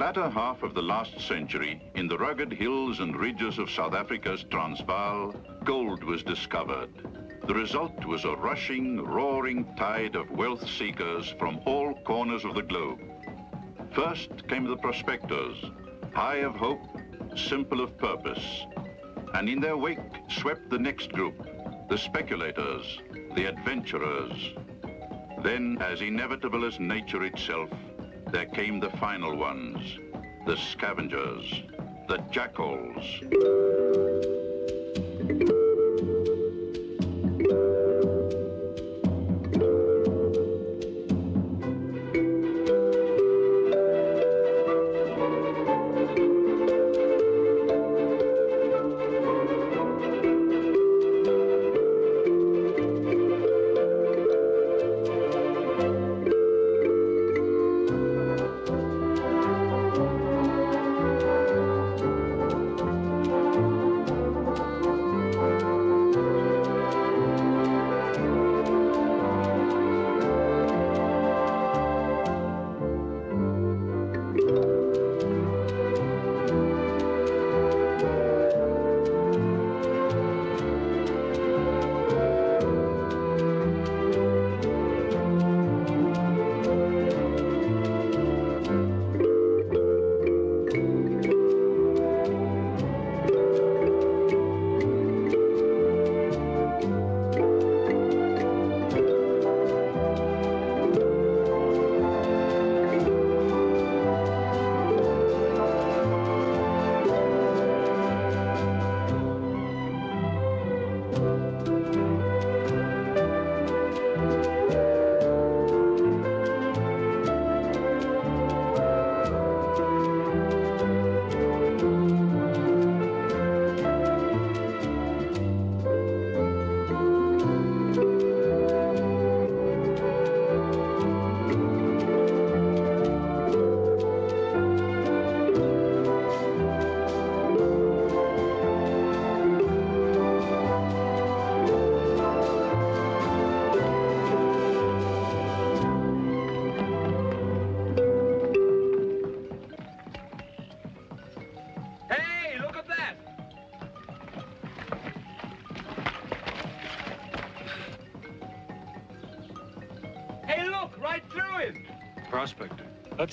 Latter half of the last century, in the rugged hills and ridges of South Africa's Transvaal, gold was discovered. The result was a rushing, roaring tide of wealth seekers from all corners of the globe. First came the prospectors, high of hope, simple of purpose. And in their wake swept the next group, the speculators, the adventurers. Then, as inevitable as nature itself, there came the final ones, the scavengers, the jackals.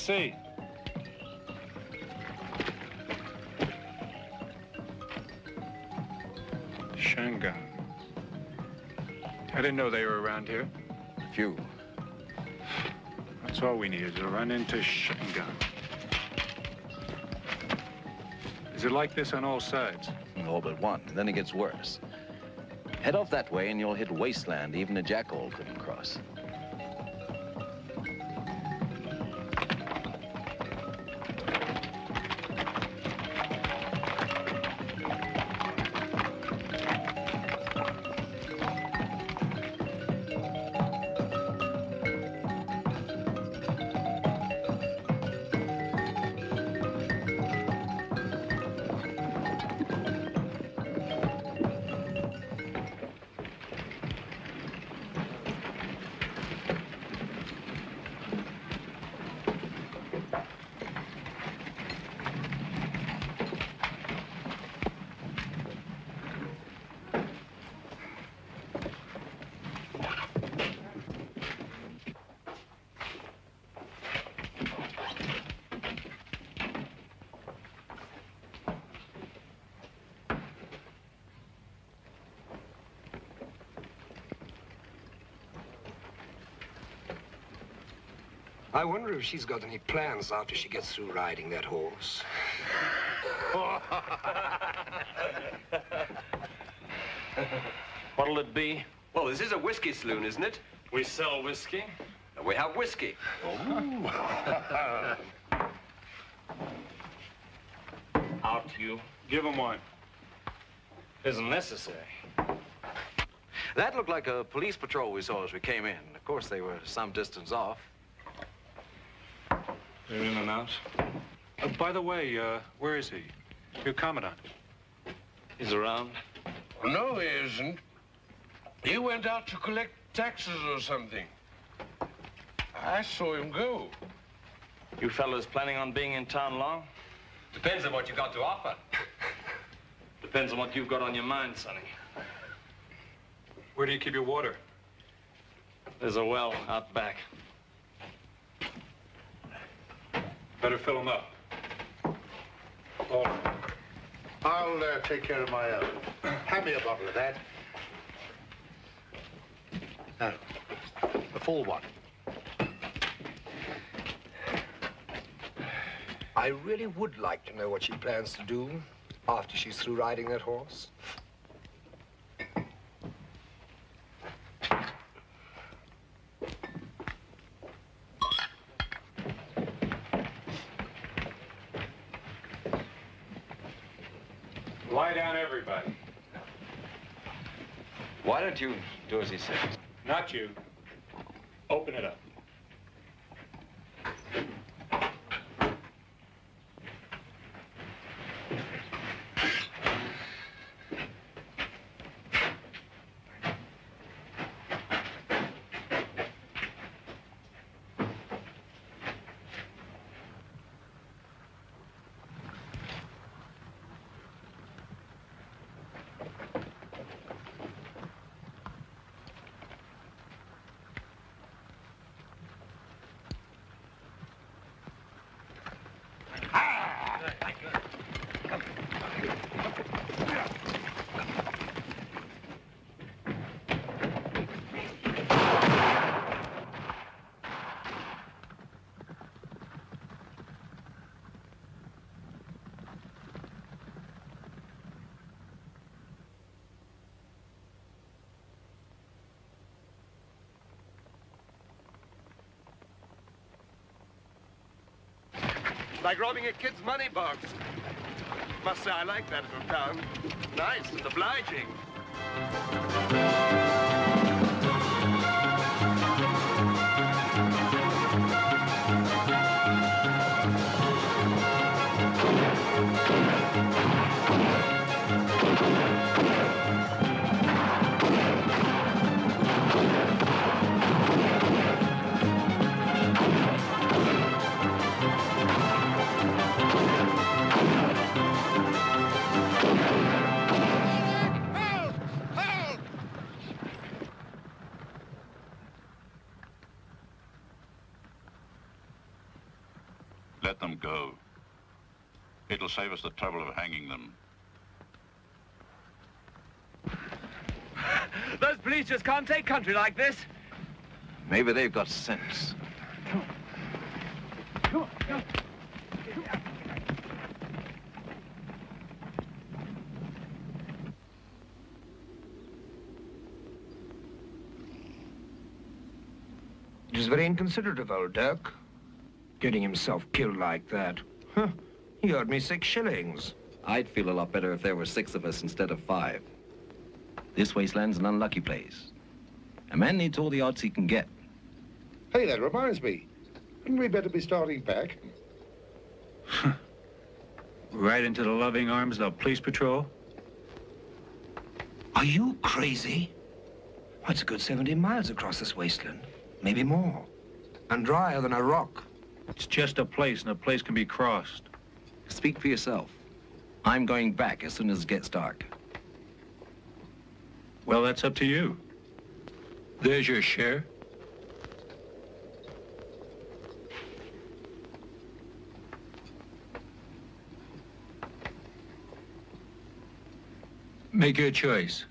See. Shangaan. I didn't know they were around here. Few. That's all we need is to run into Shangaan. Is it like this on all sides? All but one. Then it gets worse. Head off that way and you'll hit wasteland even a jackal couldn't cross. Wonder if she's got any plans after she gets through riding that horse. What'll it be? Well, this is a whiskey saloon, isn't it? We sell whiskey? And We have whiskey. Oh. Out you. Give him one. Isn't necessary. That looked like a police patrol we saw as we came in. Of course, they were some distance off. They're in and out. Uh, by the way, uh, where is he? Your commandant. He's around. No, he isn't. He went out to collect taxes or something. I saw him go. You fellows planning on being in town long? Depends on what you got to offer. Depends on what you've got on your mind, Sonny. Where do you keep your water? There's a well out back. Better fill them up. All of them. I'll uh, take care of my own. Hand me a bottle of that. No, a full one. I really would like to know what she plans to do after she's through riding that horse. Lie down, everybody. Don't you do as he says? Not you. Open it up. Like robbing a kid's money box. Must say I like that little town. Nice and obliging. Save us the trouble of hanging them. Those police just can't take country like this. Maybe they've got sense. come come come It is very inconsiderate of old Dirk, getting himself killed like that. Huh. He owed me six shillings. I'd feel a lot better if there were six of us instead of five. This wasteland's an unlucky place. A man needs all the odds he can get. Hey, that reminds me. Hadn't we better be starting back? Right into the loving arms of the police patrol? Are you crazy? Why, it's a good 70 miles across this wasteland. Maybe more. And drier than a rock. It's just a place, and a place can be crossed. Speak for yourself. I'm going back as soon as it gets dark. Well, that's up to you. There's your share. Make your choice.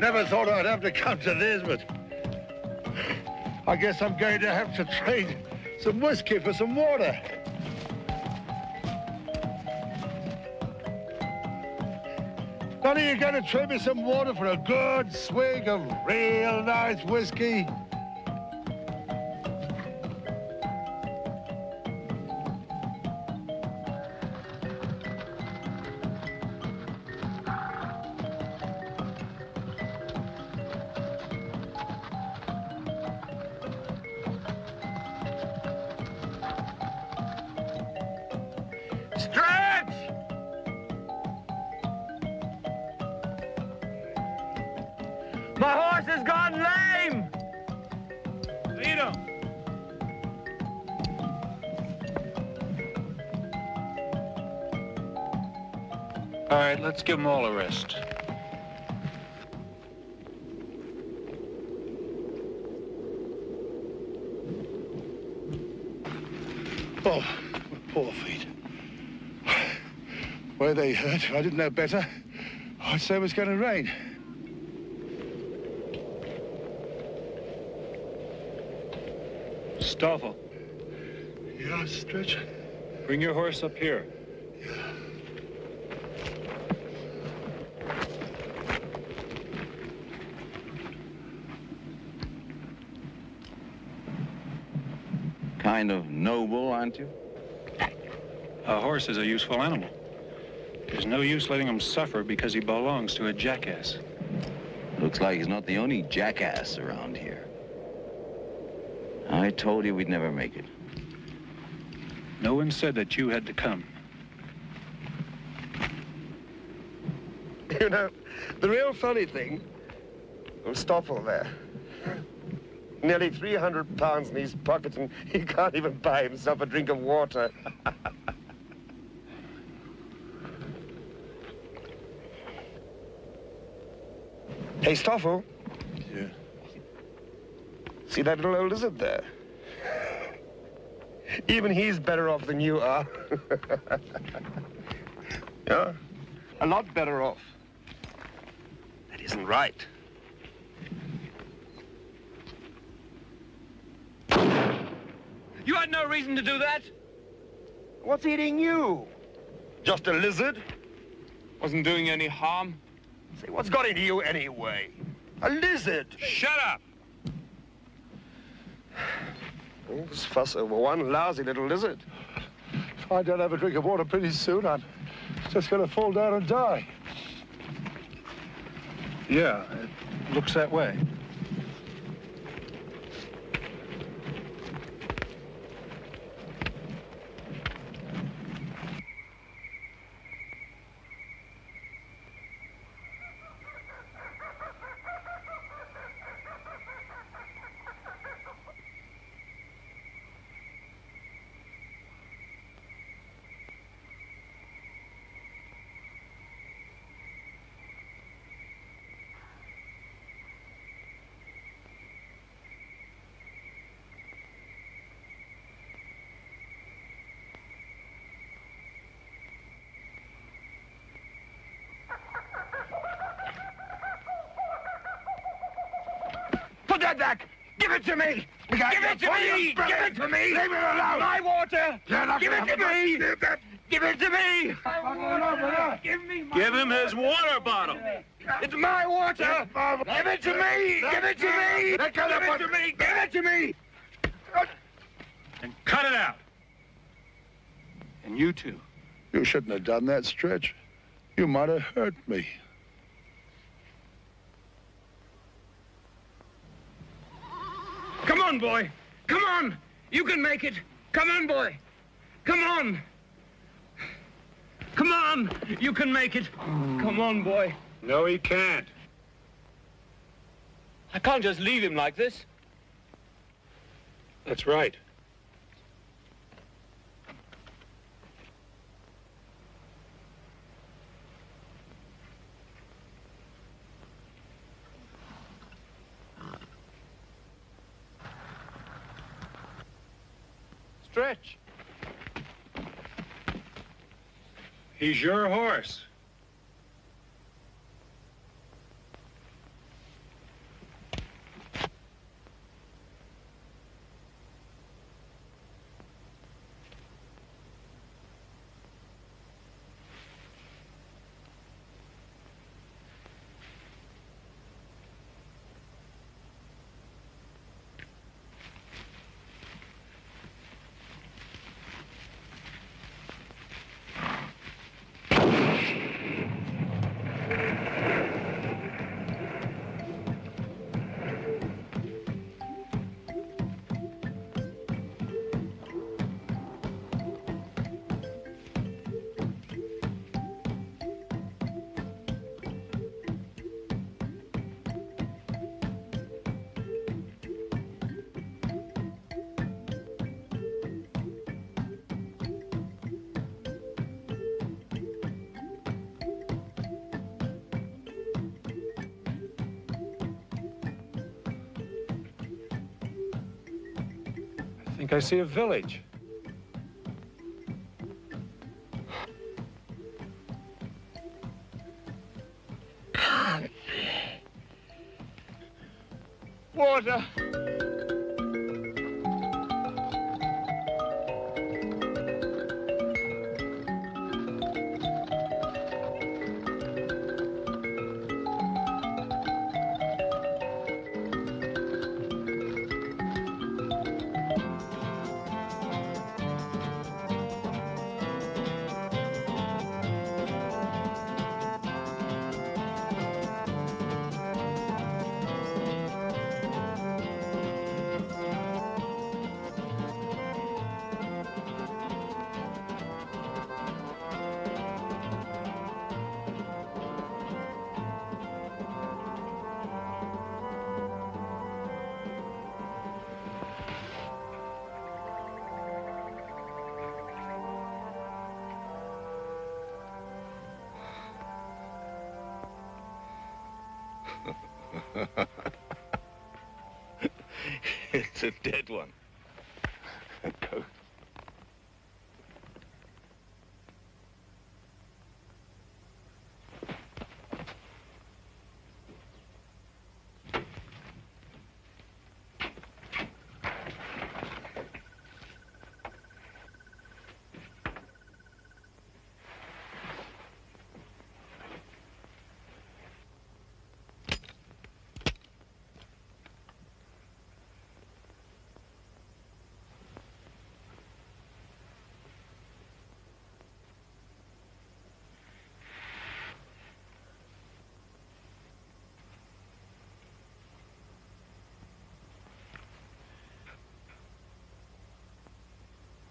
Never thought I'd have to come to this, but I guess I'm going to have to trade some whiskey for some water. Of you going to trade me some water for a good swig of real nice whiskey? Give them all a rest. Oh, my poor feet. Where they hurt, I didn't know better, I'd say it was going to rain. Stoffel, Yeah, Stretch. bring your horse up here. Kind of noble, aren't you? A horse is a useful animal. There's no use letting him suffer because he belongs to a jackass. Looks like he's not the only jackass around here. I told you we'd never make it. No one said that you had to come. You know, the real funny thing, well, Stoffel there. Nearly 300 pounds in his pocket and he can't even buy himself a drink of water. hey, Stoffel. Yeah. See that little old lizard there? Even he's better off than you are. yeah, a lot better off. That isn't right. You had no reason to do that. What's eating you? Just a lizard? Wasn't doing any harm. Say, what's got into you anyway? A lizard? Shut up. All this fuss over one lousy little lizard. If I don't have a drink of water pretty soon, I'm just going to fall down and die. Yeah, it looks that way. Put that back! Give it to me! Give it to me! Give it to me! Leave it alone! My water! Give it to me! Give it to me! Give me Give him his water bottle. It's my water! Give it to me! Give it to me! Give it to me! Give it to me! And cut it out. And you too. You shouldn't have done that, Stretch. You might have hurt me. On, boy. Come on. You can make it. Come on, boy. Come on. Come on. You can make it. Come on, boy. No, he can't. I can't just leave him like this. That's right. Stretch. He's your horse. Think I see a village.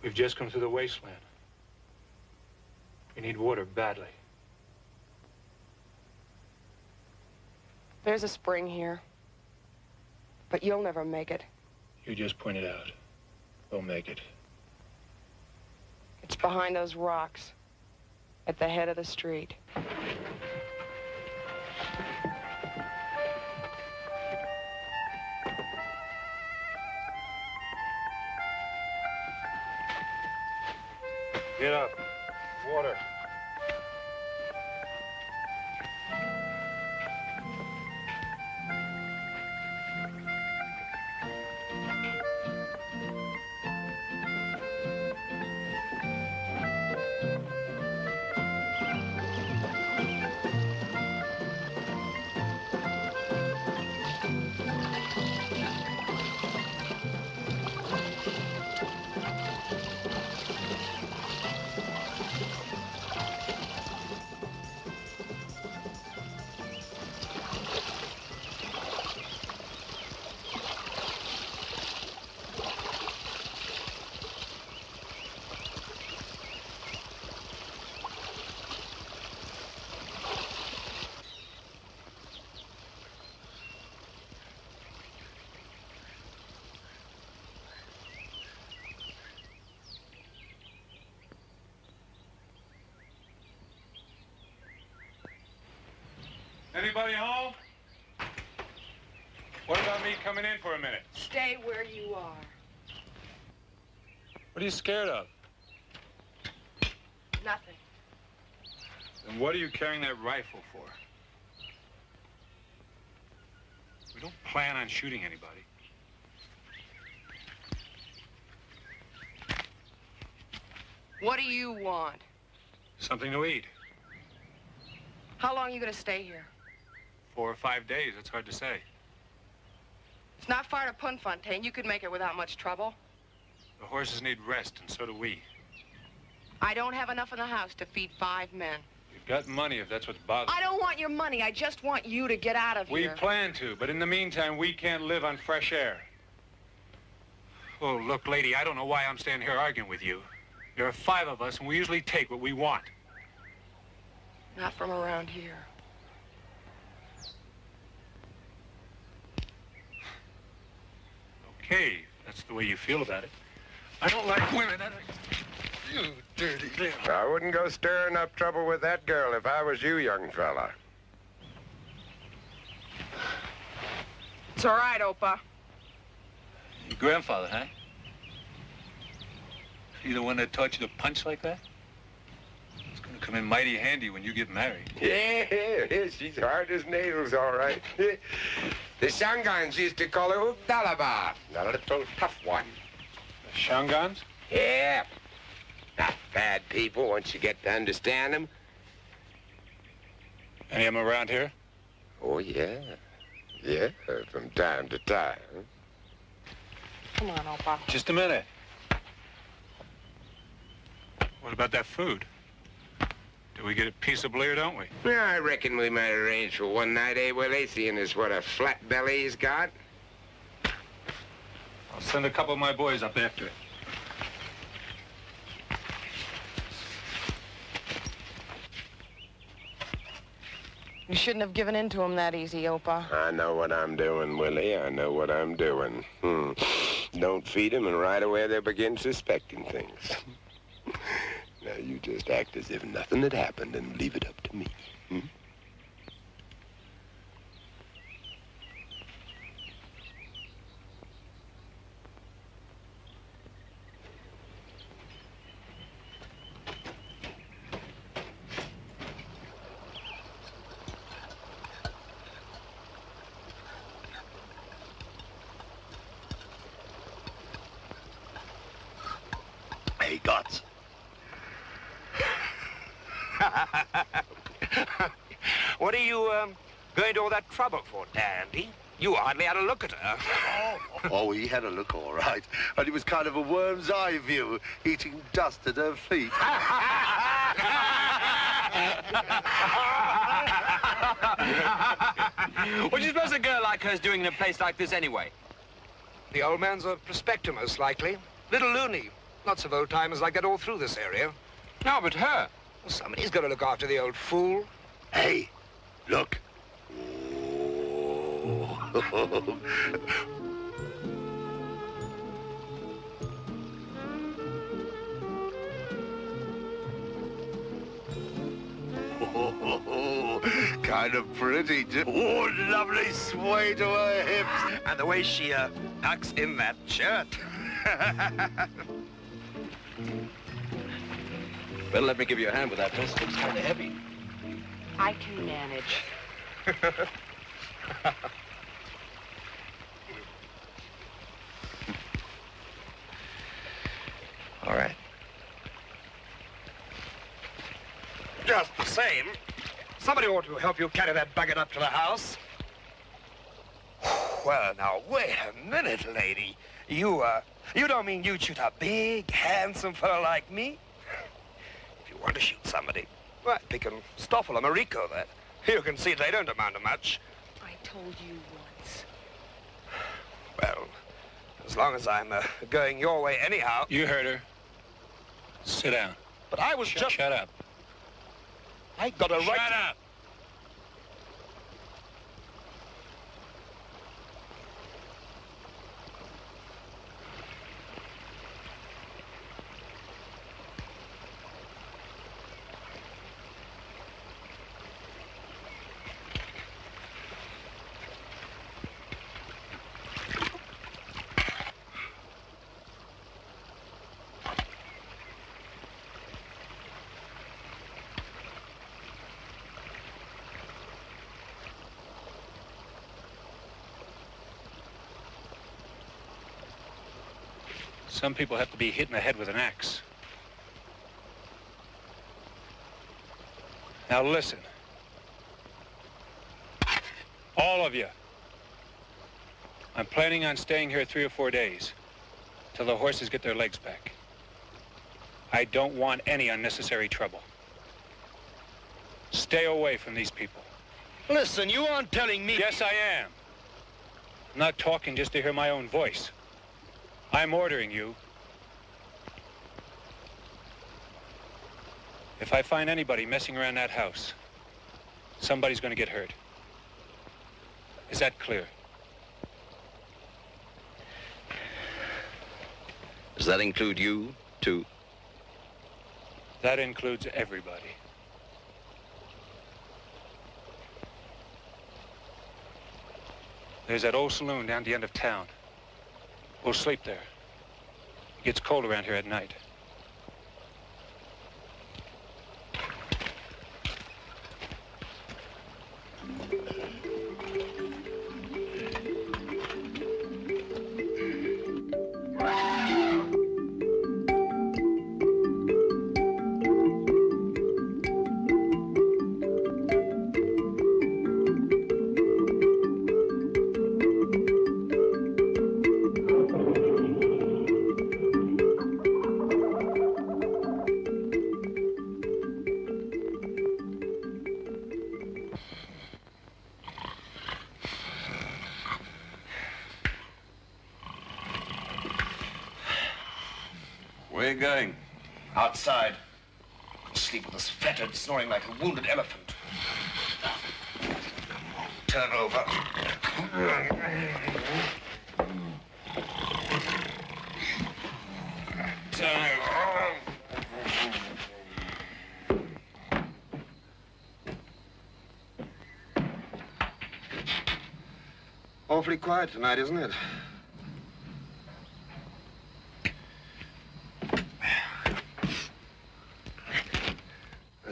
We've just come through the wasteland. We need water badly. There's a spring here. But you'll never make it. You just pointed out. We'll make it. It's behind those rocks. At the head of the street. Get up. Water. Anybody home? What about me coming in for a minute? Stay where you are. What are you scared of? Nothing. Then what are you carrying that rifle for? We don't plan on shooting anybody. What do you want? Something to eat. How long are you gonna stay here? Four or five days, it's hard to say. It's not far to Punfontaine. You could make it without much trouble. The horses need rest, and so do we. I don't have enough in the house to feed five men. We've got money if that's what's bothering I don't want your money. I just want you to get out of We here. We plan to, but in the meantime, we can't live on fresh air. Oh, look, lady, I don't know why I'm standing here arguing with you. There are five of us, and we usually take what we want. Not from around here. Okay, that's the way you feel about it. I don't like women. I don't... You dirty little... I wouldn't go stirring up trouble with that girl if I was you, young fella. It's all right, Oupa. Your grandfather, huh? You the one that taught you to punch like that? It's gonna come in mighty handy when you get married. Yeah, yeah, she's hard as nails, all right. the Shangaans used to call her Udalaba, a little tough one. The Shangaans? Yeah. Not bad people once you get to understand them. Any of them around here? Oh, yeah. Yeah, from time to time. Come on, Oupa. Just a minute. What about that food? Do we get a piece of or don't we? Yeah, I reckon we might arrange for one night, eh, Willie, seeing as what a flat belly he's got. I'll send a couple of my boys up after it. You shouldn't have given in to him that easy, Oupa. I know what I'm doing, Willie. I know what I'm doing. Hmm. Don't feed 'em, and right away they'll begin suspecting things. you just act as if nothing had happened and leave it up to me. Hmm? Hey, Guts. What are you um, going to all that trouble for, Dandy? You hardly had a look at her. Oh, he had a look all right. And it was kind of a worm's eye view, eating dust at her feet. what do you suppose a girl like her's doing in a place like this anyway? The old man's a prospector, most likely. Little loony. Lots of old-timers like that all through this area. No, but her. Well, somebody's got to look after the old fool. Hey, look. Kind of pretty. too. Oh, lovely sway to her hips. And the way she uh, tucks in that shirt. Well, let me give you a hand with that. This looks kind of heavy. I can manage. All right. Just the same, somebody ought to help you carry that bucket up to the house. Well, now, wait a minute, lady. You, uh, you don't mean you'd shoot a big, handsome fellow like me? If you want to shoot somebody, well, pick a Stoffel or Mariko there. You can see they don't amount to much. I told you once. Well, as long as I'm uh, going your way anyhow. You heard her. Sit down. But I was Sh- just... Shut up. I got a right... Shut up. Some people have to be hit in the head with an axe. Now listen. All of you. I'm planning on staying here three or four days till the horses get their legs back. I don't want any unnecessary trouble. Stay away from these people. Listen, you aren't telling me... Yes, I am. I'm not talking just to hear my own voice. I'm ordering you. If I find anybody messing around that house, somebody's going to get hurt. Is that clear? Does that include you, too? That includes everybody. There's that old saloon down at the end of town. We'll sleep there. It gets cold around here at night. A wounded elephant. Turn over. Turn over. Awfully quiet tonight, isn't it?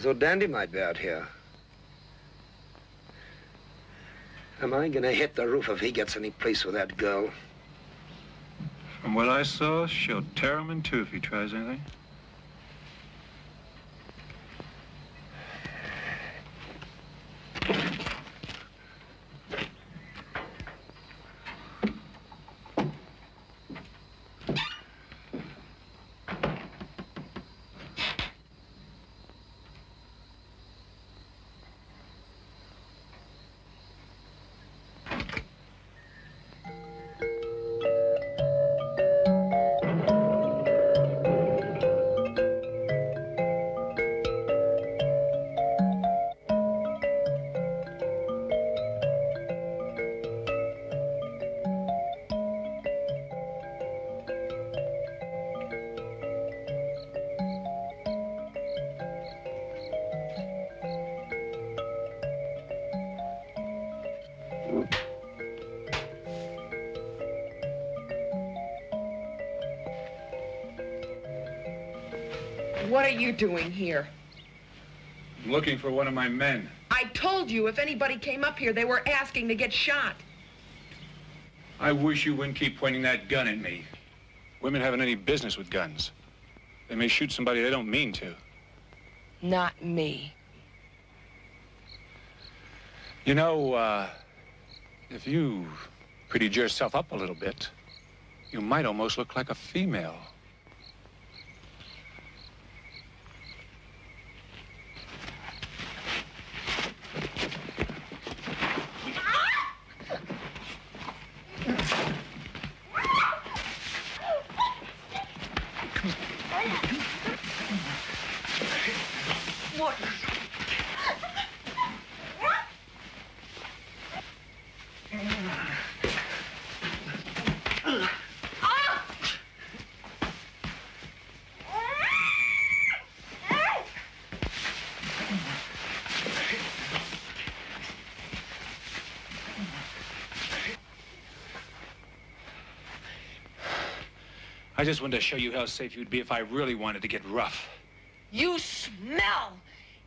Thought Dandy might be out here. Am I gonna hit the roof if he gets any place with that girl? From what I saw, she'll tear him in two if he tries anything. Doing here? I'm looking for one of my men. I told you if anybody came up here, they were asking to get shot. I wish you wouldn't keep pointing that gun at me. Women haven't any business with guns. They may shoot somebody they don't mean to. Not me. You know, uh, if you prettied yourself up a little bit, you might almost look like a female. Just wanted to show you how safe you'd be if I really wanted to get rough. You smell!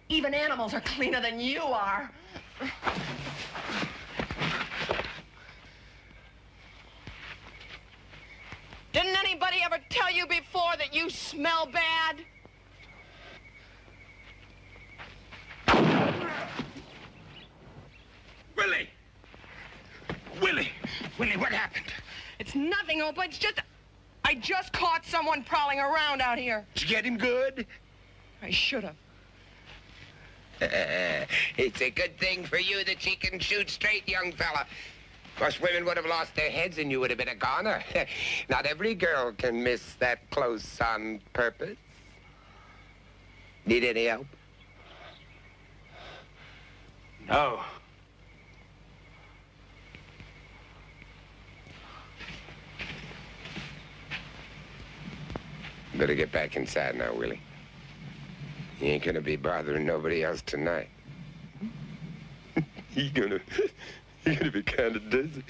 Even animals are cleaner than you are. Didn't anybody ever tell you before that you smell bad? Willie! Willie! Willie, what happened? It's nothing, Oupa. It's just... I just caught someone prowling around out here. Did you get him good? I should have. it's a good thing for you that she can shoot straight, young fella. Most women would have lost their heads and you would have been a goner. Not every girl can miss that close on purpose. Need any help? No. Better get back inside now, Willie. You ain't gonna be bothering nobody else tonight. you gonna, you gonna be kind of dizzy.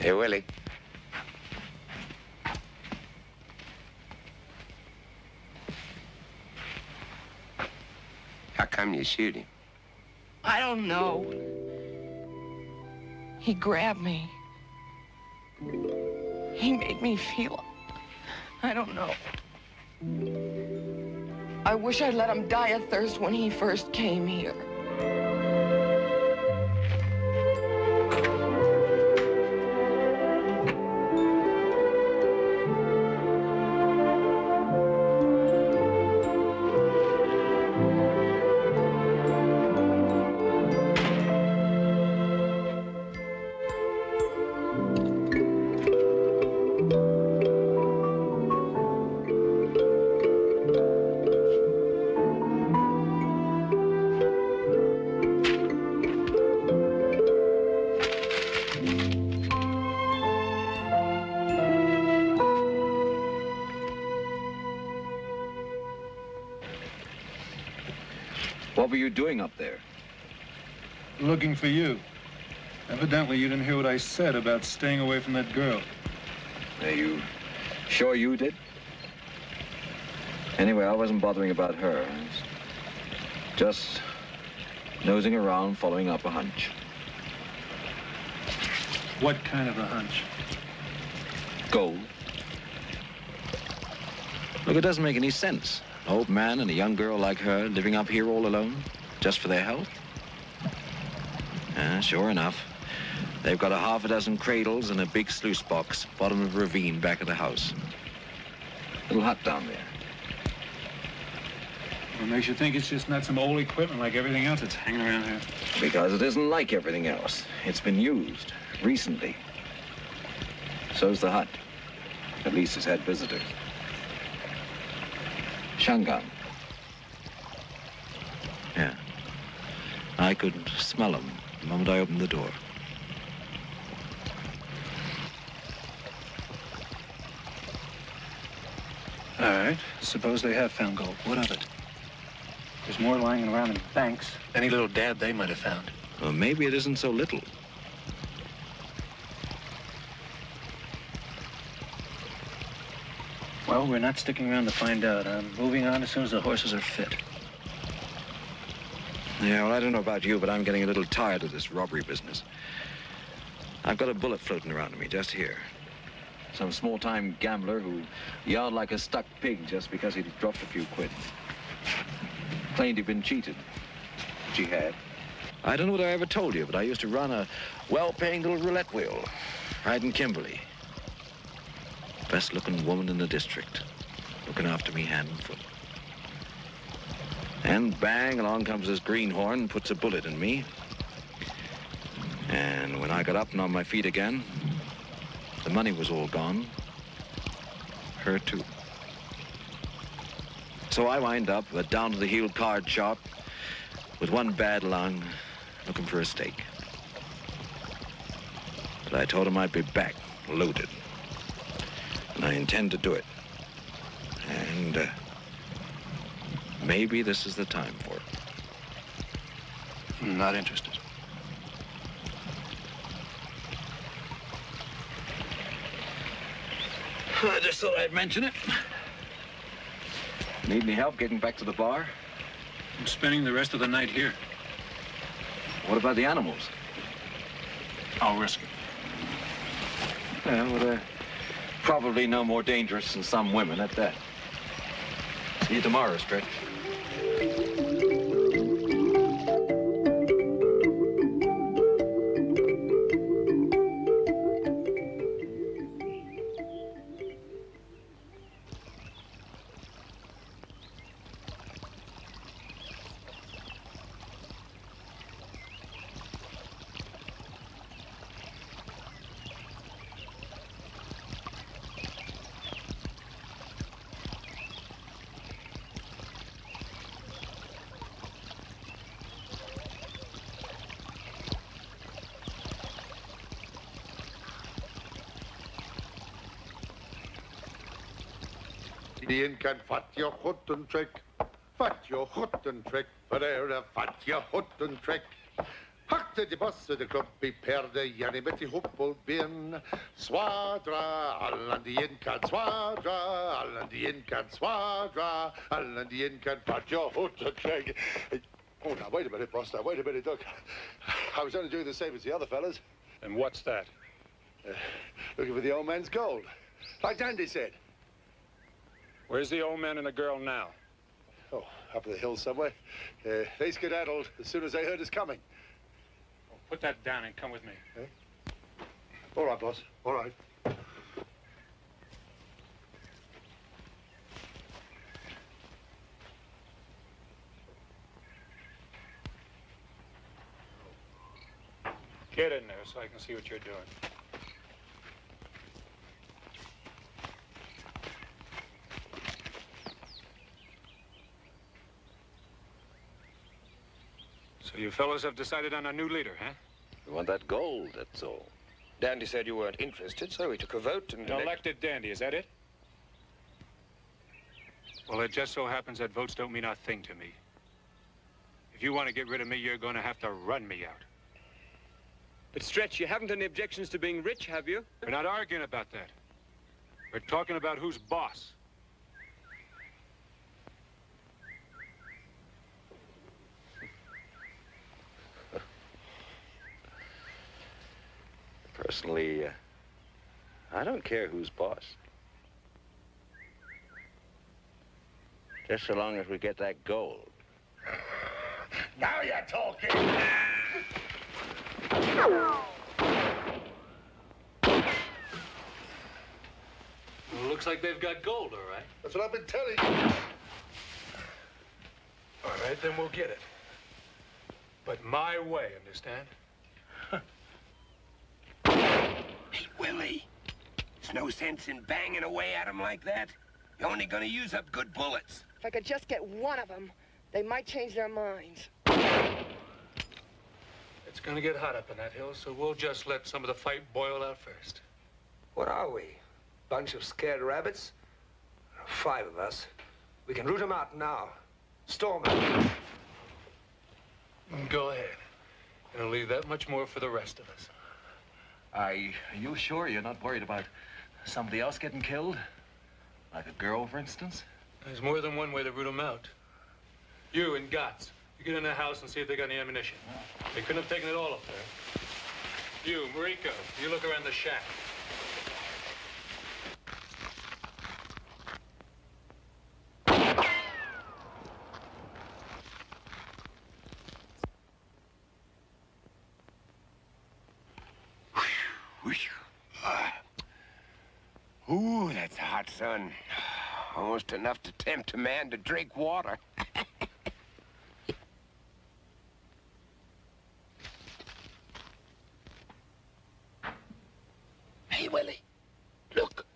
Hey, Willie. How come you shoot him? I don't know. He grabbed me. He made me feel... I don't know. I wish I'd let him die of thirst when he first came here. Evidently, you didn't hear what I said about staying away from that girl. Are you sure you did? Anyway, I wasn't bothering about her. Just nosing around, following up a hunch. What kind of a hunch? Gold. Look, it doesn't make any sense. An old man and a young girl like her living up here all alone, just for their health. Yeah, sure enough. They've got a half a dozen cradles and a big sluice box, bottom of a ravine back of the house. Little hut down there. What makes you think it's just not some old equipment like everything else that's hanging around here? Because it isn't like everything else. It's been used recently. So's the hut. At least it's had visitors. Shangaan. Yeah. I could smell them the moment I opened the door. All right. Suppose they have found gold. What of it? There's more lying around in banks. Any little dab they might have found. Well, maybe it isn't so little. Well, we're not sticking around to find out. I'm moving on as soon as the horses are fit. Yeah, well, I don't know about you, but I'm getting a little tired of this robbery business. I've got a bullet floating around me just here. Some small-time gambler who yelled like a stuck pig just because he'd dropped a few quid. Claimed he'd been cheated, which he had. I don't know whether I ever told you, but I used to run a well-paying little roulette wheel right in. Best-looking woman in the district, looking after me hand and foot. And bang, along comes this greenhorn, and puts a bullet in me. And when I got up and on my feet again, the money was all gone. Her too. So I wind up a down to the heel card shop with one bad lung looking for a steak. But I told him I'd be back, loaded. And I intend to do it. And uh, maybe this is the time for it. Not interested. I just thought I'd mention it. Need any help getting back to the bar? I'm spending the rest of the night here. What about the animals? I'll risk it. Yeah, well, they're probably no more dangerous than some women at that. See you tomorrow, Stretch. Die kan vat je goed en trek. Vat je goed en trek. Pereira, vat je goed en trek. Hakte de bosse, de kloppie perde, Jannie met die hoppelbeen. Swadra, allen die in kan swadra, allen die in kan swadra, allen die in kan vat je en trek. Oh, now, wait a minute, boss. Now, wait a minute, look. I was only doing the same as the other fellas. And what's that? Uh, looking for the old man's gold. Like Dandy said. Where's the old man and the girl now? Oh, up the hill somewhere. Uh, they skedaddled as soon as they heard us coming. Put that down and come with me. Eh? All right, boss. All right. Get in there so I can see what you're doing. You fellows have decided on a new leader, huh? We want that gold, that's all. Dandy said you weren't interested, so we took a vote and... An elected dandy, is that it? Well, it just so happens that votes don't mean a thing to me. If you want to get rid of me, you're going to have to run me out. But Stretch, you haven't any objections to being rich, have you? We're not arguing about that. We're talking about who's boss. Personally, uh, I don't care who's boss. Just so long as we get that gold. Now you're talking. Well, looks like they've got gold, all right. That's what I've been telling you. All right, then we'll get it. But my way, understand? Hey, Willie. There's no sense in banging away at them like that. You're only gonna use up good bullets. If I could just get one of them, they might change their minds. It's gonna get hot up in that hill, so we'll just let some of the fight boil out first. What are we? Bunch of scared rabbits? Five of us. We can root them out now. Storm them. Go ahead. It'll leave that much more for the rest of us. Are you, sure you're not worried about somebody else getting killed? Like a girl, for instance? There's more than one way to root them out. You and Gotts, you get in the house and see if they got any ammunition. They couldn't have taken it all up there. You, Marico, you look around the shack. Ooh, that's hot, son. Almost enough to tempt a man to drink water. hey, Willie. Look.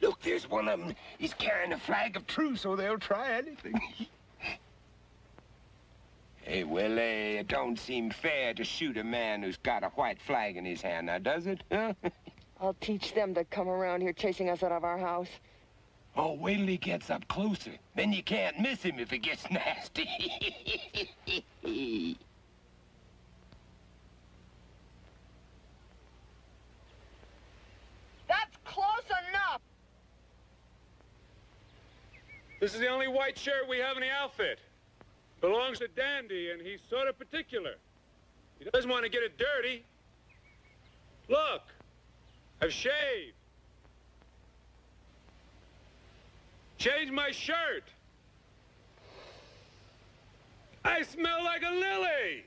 Look, there's one of them. He's carrying a flag of truce, so they'll try anything. hey, Willie, it don't seem fair to shoot a man who's got a white flag in his hand, now, does it? Huh? I'll teach them to come around here chasing us out of our house. Oh, wait till he gets up closer. Then you can't miss him if it gets nasty. That's close enough. This is the only white shirt we have in the outfit. Belongs to Dandy, and he's sort of particular. He doesn't want to get it dirty. Look, I've shaved. Changed my shirt. I smell like a lily.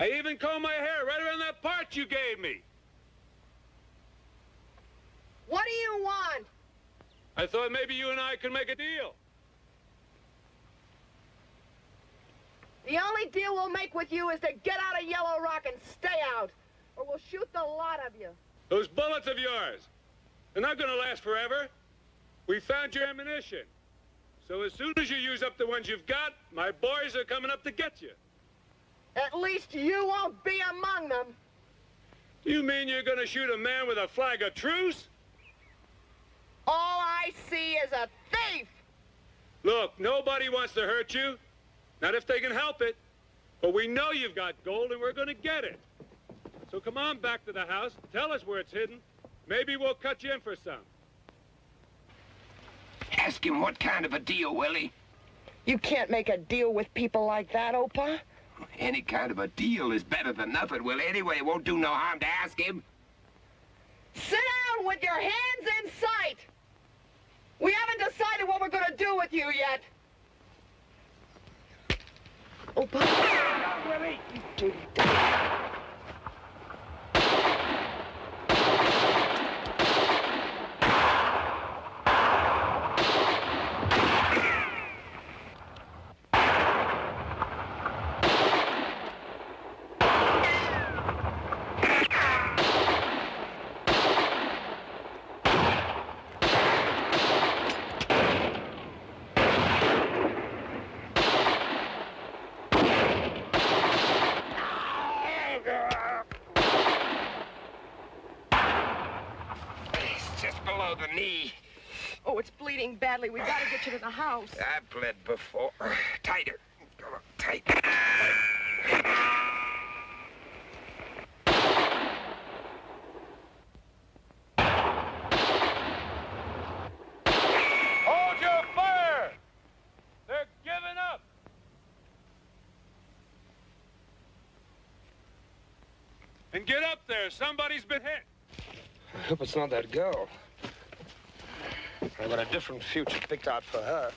I even comb my hair right around that part you gave me. What do you want? I thought maybe you and I could make a deal. The only deal we'll make with you is to get out of Yellow Rock and stay out, or we'll shoot the lot of you. Those bullets of yours, they're not going to last forever. We found your ammunition. So as soon as you use up the ones you've got, my boys are coming up to get you. At least you won't be among them. Do you mean you're going to shoot a man with a flag of truce? All I see is a thief. Look, nobody wants to hurt you. Not if they can help it. But we know you've got gold and we're going to get it. So come on back to the house. Tell us where it's hidden. Maybe we'll cut you in for some. Ask him what kind of a deal, Willie. You can't make a deal with people like that, Oupa. Any kind of a deal is better than nothing, Willie. Anyway, it won't do no harm to ask him. Sit down with your hands in sight. We haven't decided what we're going to do with you yet. Oupa. Willie. Dirty dog. It's just below the knee. Oh, it's bleeding badly. We've got to get you to the house. I bled before. Tighter. Come on, tight. Hold your fire! They're giving up! And get up there. Somebody's been hit. I hope it's not that girl. I got a different future picked out for her.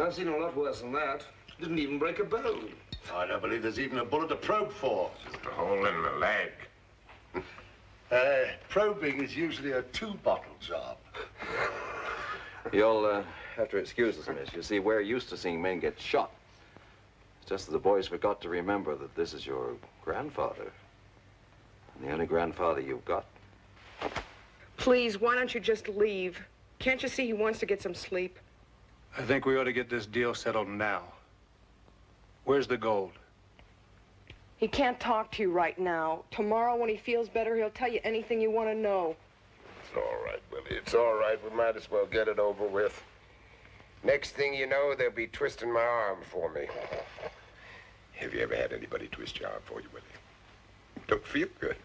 I've seen a lot worse than that. Didn't even break a bone. I don't believe there's even a bullet to probe for. Just a hole in the leg. Uh, probing is usually a two-bottle job. You'll uh, have to excuse us, miss. You see, we're used to seeing men get shot. It's just that the boys forgot to remember that this is your grandfather. And the only grandfather you've got. Please, why don't you just leave? Can't you see he wants to get some sleep? I think we ought to get this deal settled now. Where's the gold? He can't talk to you right now. Tomorrow, when he feels better, he'll tell you anything you want to know. It's all right, Willie. It's all right. We might as well get it over with. Next thing you know, they'll be twisting my arm for me. Have you ever had anybody twist your arm for you, Willie? Don't feel good.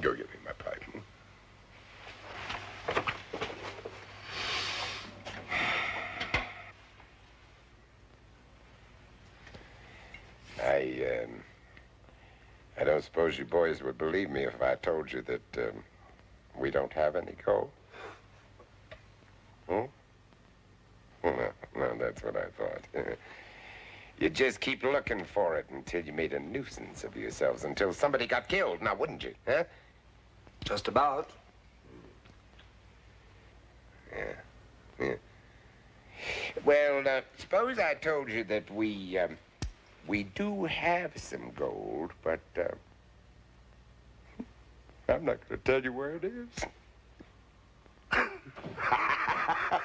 Go get me my pipe. hmm? I, um, I don't suppose you boys would believe me if I told you that um, we don't have any gold. Hmm? No, no, that's what I thought. You'd just keep looking for it until you made a nuisance of yourselves, until somebody got killed, now wouldn't you? Huh? Just about. Yeah. Yeah. Well, uh, suppose I told you that we, um, we do have some gold, but, uh, I'm not going to tell you where it is.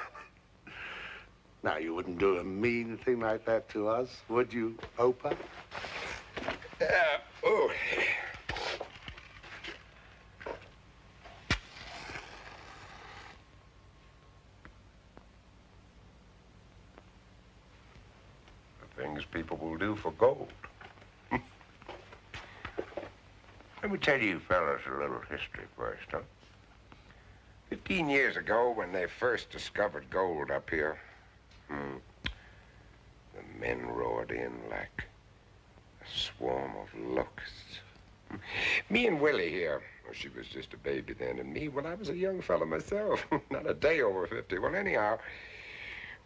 Now, you wouldn't do a mean thing like that to us, would you, Oupa? Uh, oh. The things people will do for gold. Let me tell you fellas a little history first, huh? Fifteen years ago, when they first discovered gold up here, hmm, the men roared in like a swarm of locusts. Me and Willie here, well, she was just a baby then, and me, well, I was a young fellow myself, not a day over 50. Well, anyhow,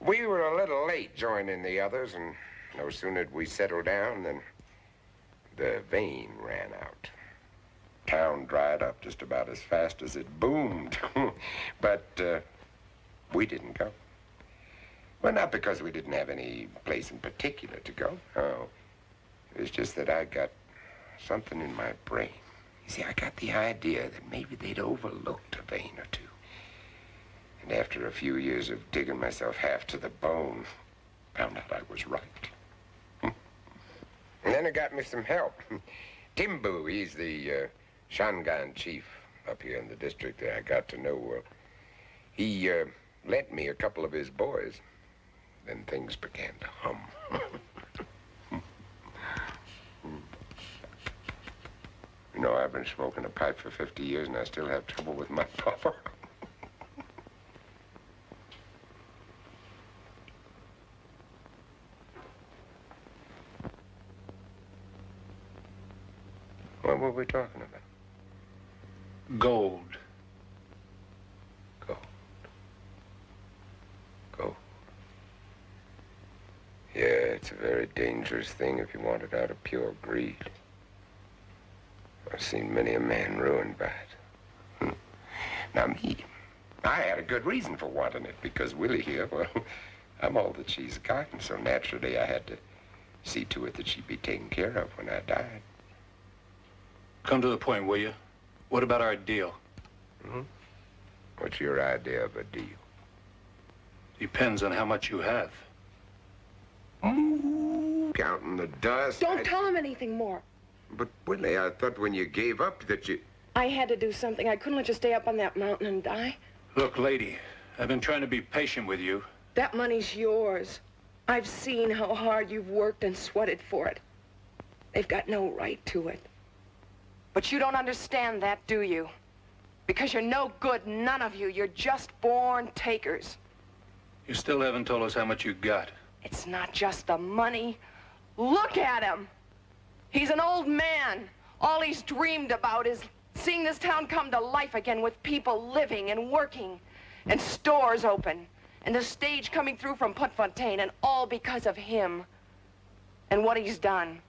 we were a little late joining the others, and no sooner did we settle down than the vein ran out. Town dried up just about as fast as it boomed. but uh, we didn't go. Well, not because we didn't have any place in particular to go. No. It was just that I got something in my brain. You see, I got the idea that maybe they'd overlooked a vein or two. And after a few years of digging myself half to the bone, found out I was right. And then it got me some help. Timbu, he's the uh, Shangaan chief up here in the district that I got to know well. He uh, lent me a couple of his boys. Then things began to hum. you know, I've been smoking a pipe for 50 years and I still have trouble with my puffer. What were we talking about? Gold. Gold. Gold. Yeah, it's a very dangerous thing if you want it out of pure greed. I've seen many a man ruined by it. Hmm. Now, me, I had a good reason for wanting it because Willie here, well, I'm all that she's got, and so naturally I had to see to it that she'd be taken care of when I died. Come to the point, will you? What about our deal? Hmm? What's your idea of a deal? Depends on how much you have. Counting the dust. Don't I- tell him anything more. But, Willie, I thought when you gave up that you... I had to do something. I couldn't let you stay up on that mountain and die. Look, lady, I've been trying to be patient with you. That money's yours. I've seen how hard you've worked and sweated for it. They've got no right to it. But you don't understand that, do you? Because you're no good, none of you. You're just born takers. You still haven't told us how much you got. It's not just the money. Look at him. He's an old man. All he's dreamed about is seeing this town come to life again with people living and working and stores open and the stage coming through from Putfontein and all because of him and what he's done.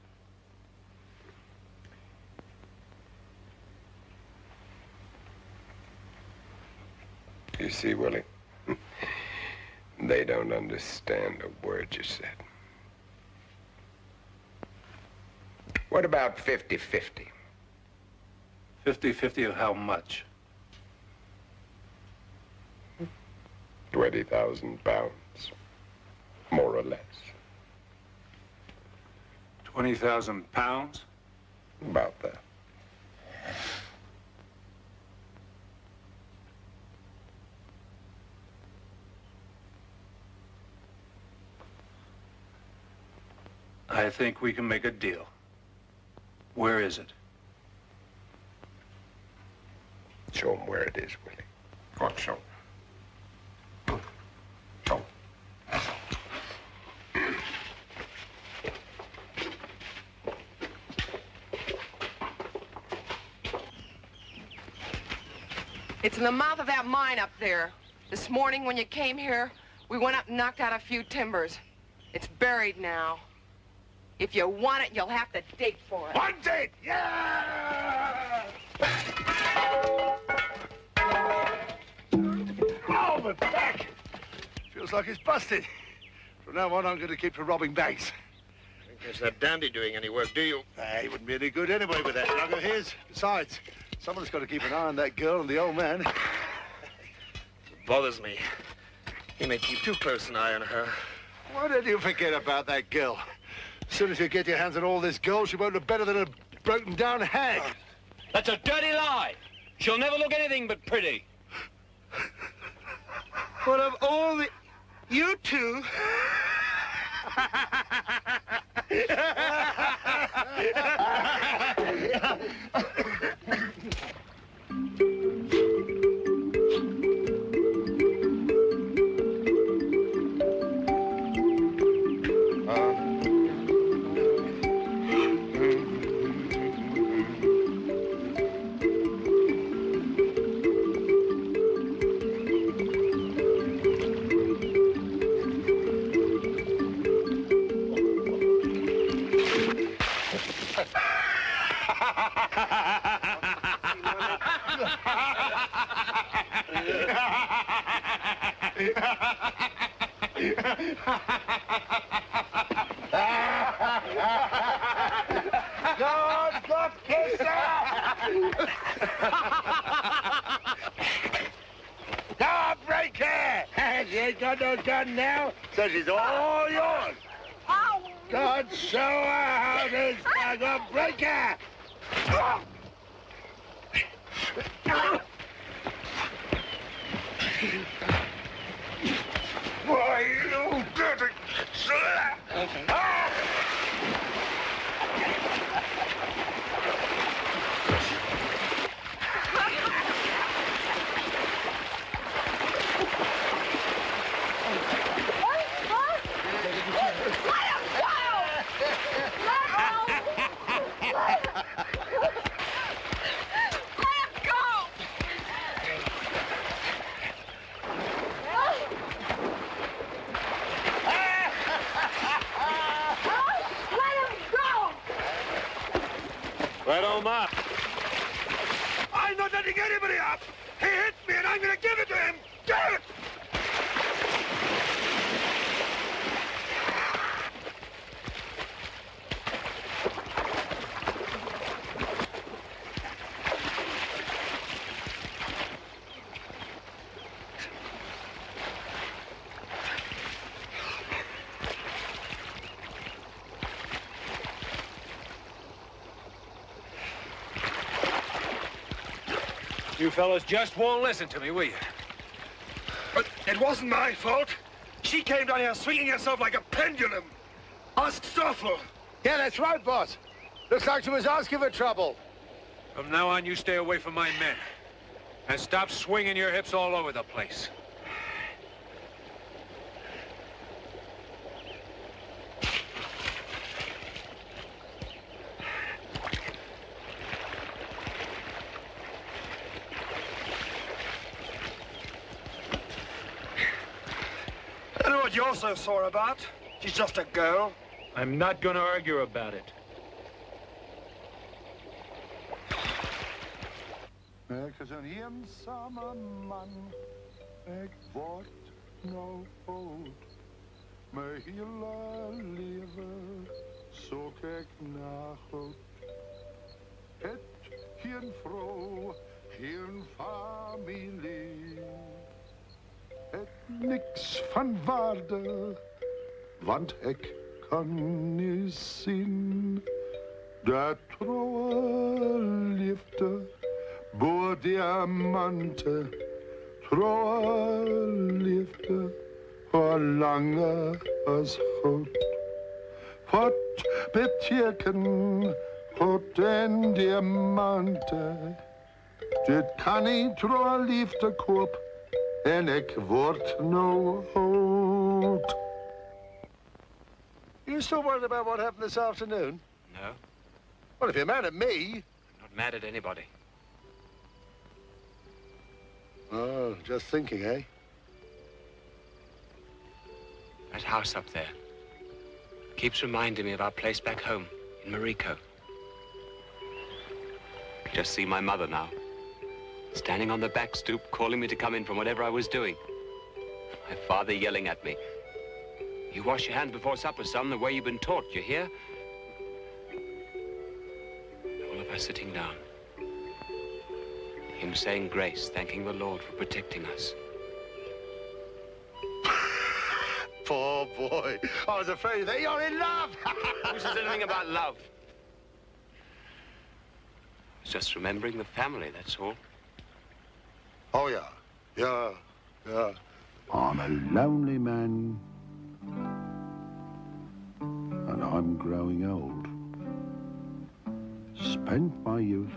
You see, Willie, they don't understand a word you said. What about 50-50? 50-50 of how much? 20,000 pounds, more or less. 20,000 pounds? About that. I think we can make a deal. Where is it? Show him where it is, Willie. Go on, show 'em. Show 'em. It's in the mouth of that mine up there. This morning when you came here, we went up and knocked out a few timbers. It's buried now. If you want it, you'll have to date for it. One date! Yeah! Oh, my back! Feels like it's busted. From now on, I'm going to keep for robbing banks. Is that dandy doing any work, do you? Uh, he wouldn't be any good anyway with that lug of his. Besides, someone's got to keep an eye on that girl and the old man. It bothers me. He may keep too close an eye on her. Why did you forget about that girl? As soon as you get your hands on all this gold, she won't look better than a broken down hag. That's a dirty lie. She'll never look anything but pretty. But of all the... You two... God, God, Now, break her! She ain't got no gun now, so she's all yours. God, show her how this bugger break her! Fellas just won't listen to me, will you? But it wasn't my fault. She came down here swinging herself like a pendulum. Ask Stoffel. Yeah, that's right, boss. Looks like she was asking for trouble. From now on, you stay away from my men. And stop swinging your hips all over the place. So sore about. She's just a girl. I'm not gonna argue about it. Ik is een eenzame man. Ik word nou oud. Mijn hele leven zoek ik naar goed. Het geen vrouw, geen familie. Het niks van waarde, want ik kan niet zien. Dat trouwe liefde Boer diamanten, trouwe liefde, voor langer als goed. Wat betekent goed en diamanten? Dit kan niet trouwe liefde koop, en ik word nou oud. You still worried about what happened this afternoon? No, Well, if you're mad at me... I'm not mad at anybody. Oh, just thinking, eh? That house up there keeps reminding me of our place back home in Marico. I just see my mother now, standing on the back stoop, calling me to come in from whatever I was doing. My father yelling at me. You wash your hands before supper, son, the way you've been taught, you hear? All of us sitting down. Him saying grace, thanking the Lord for protecting us. Poor boy. I was afraid that you're in love. Who says anything about love? It's just remembering the family, that's all. Oh, yeah. Yeah. Yeah. I'm a lonely man. And I'm growing old. Spent my youth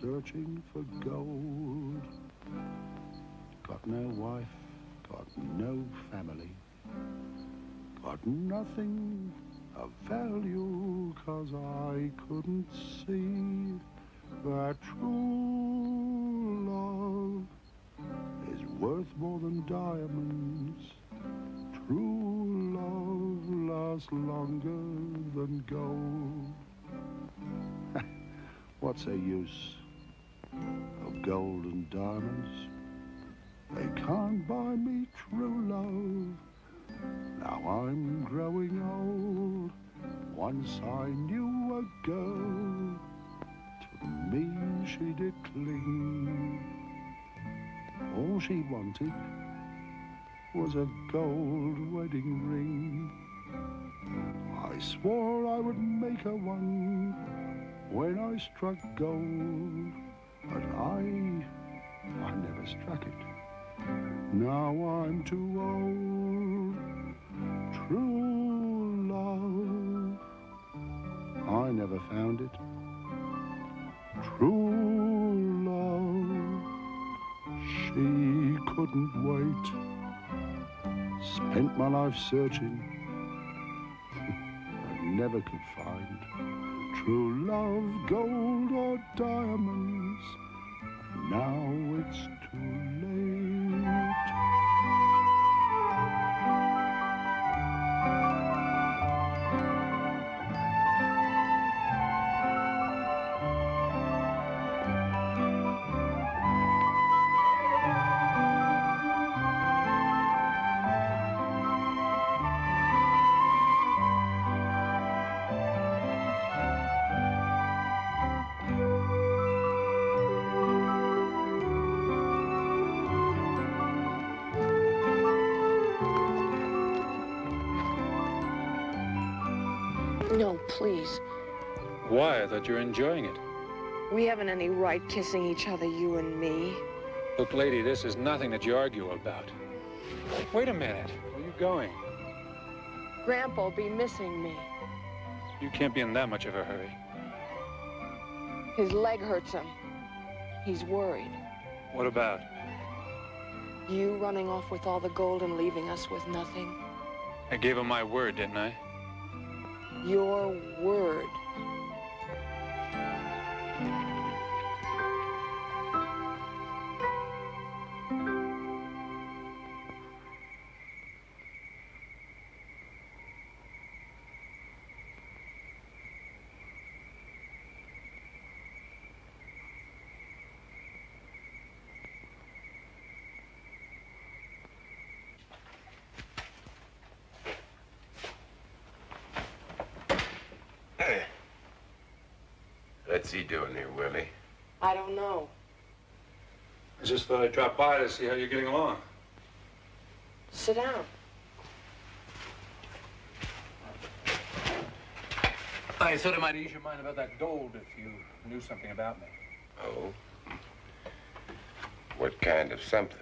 searching for gold. Got no wife, got no family. Got nothing of value, cause I couldn't see that true love is worth more than diamonds. True love lasts longer than gold. What's the use of gold and diamonds? They can't buy me true love. Now I'm growing old. Once I knew a girl. Me she did cling. All she wanted was a gold wedding ring. I swore I would make her one when I struck gold, but I, I never struck it. Now I'm too old. True love, I never found it. True love, she couldn't wait. Spent my life searching, but never could find true love, gold or diamonds. Now it's too late. No, please. Why? I thought you were enjoying it. We haven't any right kissing each other, you and me. Look, lady, this is nothing that you argue about. Wait a minute. Where are you going? Grandpa'll be missing me. You can't be in that much of a hurry. His leg hurts him. He's worried. What about? You running off with all the gold and leaving us with nothing. I gave him my word, didn't I? Your word. What's he doing here, Willie? I don't know. I just thought I'd drop by to see how you're getting along. Sit down. I thought it might ease your mind about that gold if you knew something about me. Oh? What kind of something?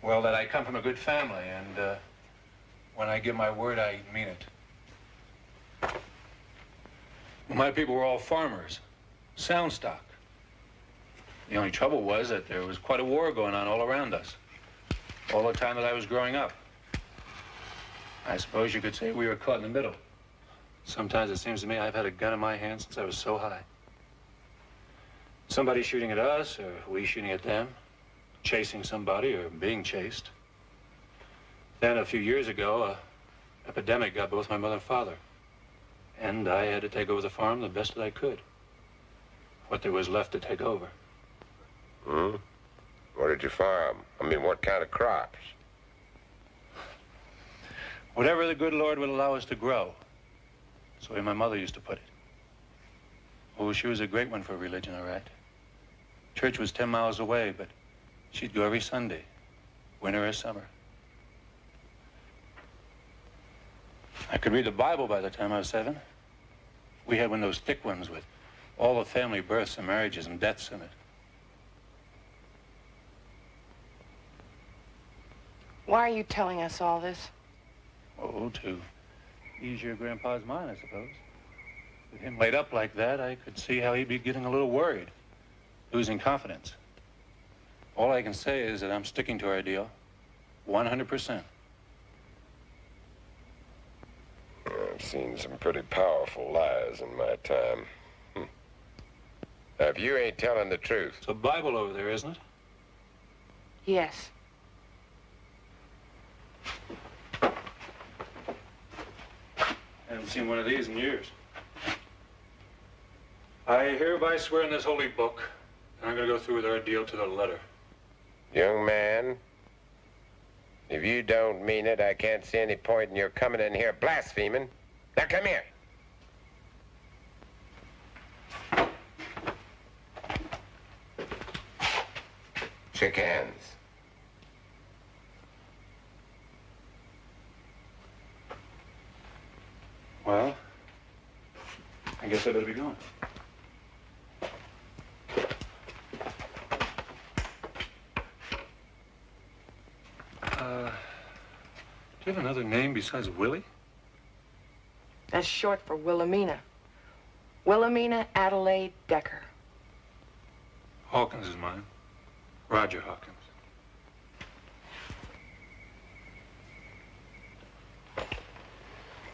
Well, that I come from a good family, and uh, when I give my word, I mean it. My people were all farmers, sound stock. The only trouble was that there was quite a war going on all around us, all the time that I was growing up. I suppose you could say we were caught in the middle. Sometimes it seems to me I've had a gun in my hand since I was so high. Somebody shooting at us, or we shooting at them, chasing somebody, or being chased. Then a few years ago, a epidemic got both my mother and father. And I had to take over the farm the best that I could. What there was left to take over. Hmm? What did you farm? I mean, what kind of crops? Whatever the good Lord would allow us to grow. That's the way my mother used to put it. Oh, she was a great one for religion, all right. Church was 10 miles away, but she'd go every Sunday, winter or summer. I could read the Bible by the time I was seven. We had one of those thick ones with all the family births and marriages and deaths in it. Why are you telling us all this? Oh, to ease your grandpa's mind, I suppose. With him laid up like that, I could see how he'd be getting a little worried, losing confidence. All I can say is that I'm sticking to our deal 100%. I've seen some pretty powerful lies in my time. Hmm. Now, if you ain't telling the truth... It's a Bible over there, isn't it? Yes. I Haven't seen one of these in years. I hereby swear in this holy book that I'm going to go through with our deal to the letter. Young man, if you don't mean it, I can't see any point in your coming in here blaspheming. Now come here. Shake hands. Well, I guess I better be going. Uh, do you have another name besides Willie? That's short for Wilhelmina. Wilhelmina Adelaide Decker. Hawkins is mine. Roger Hawkins.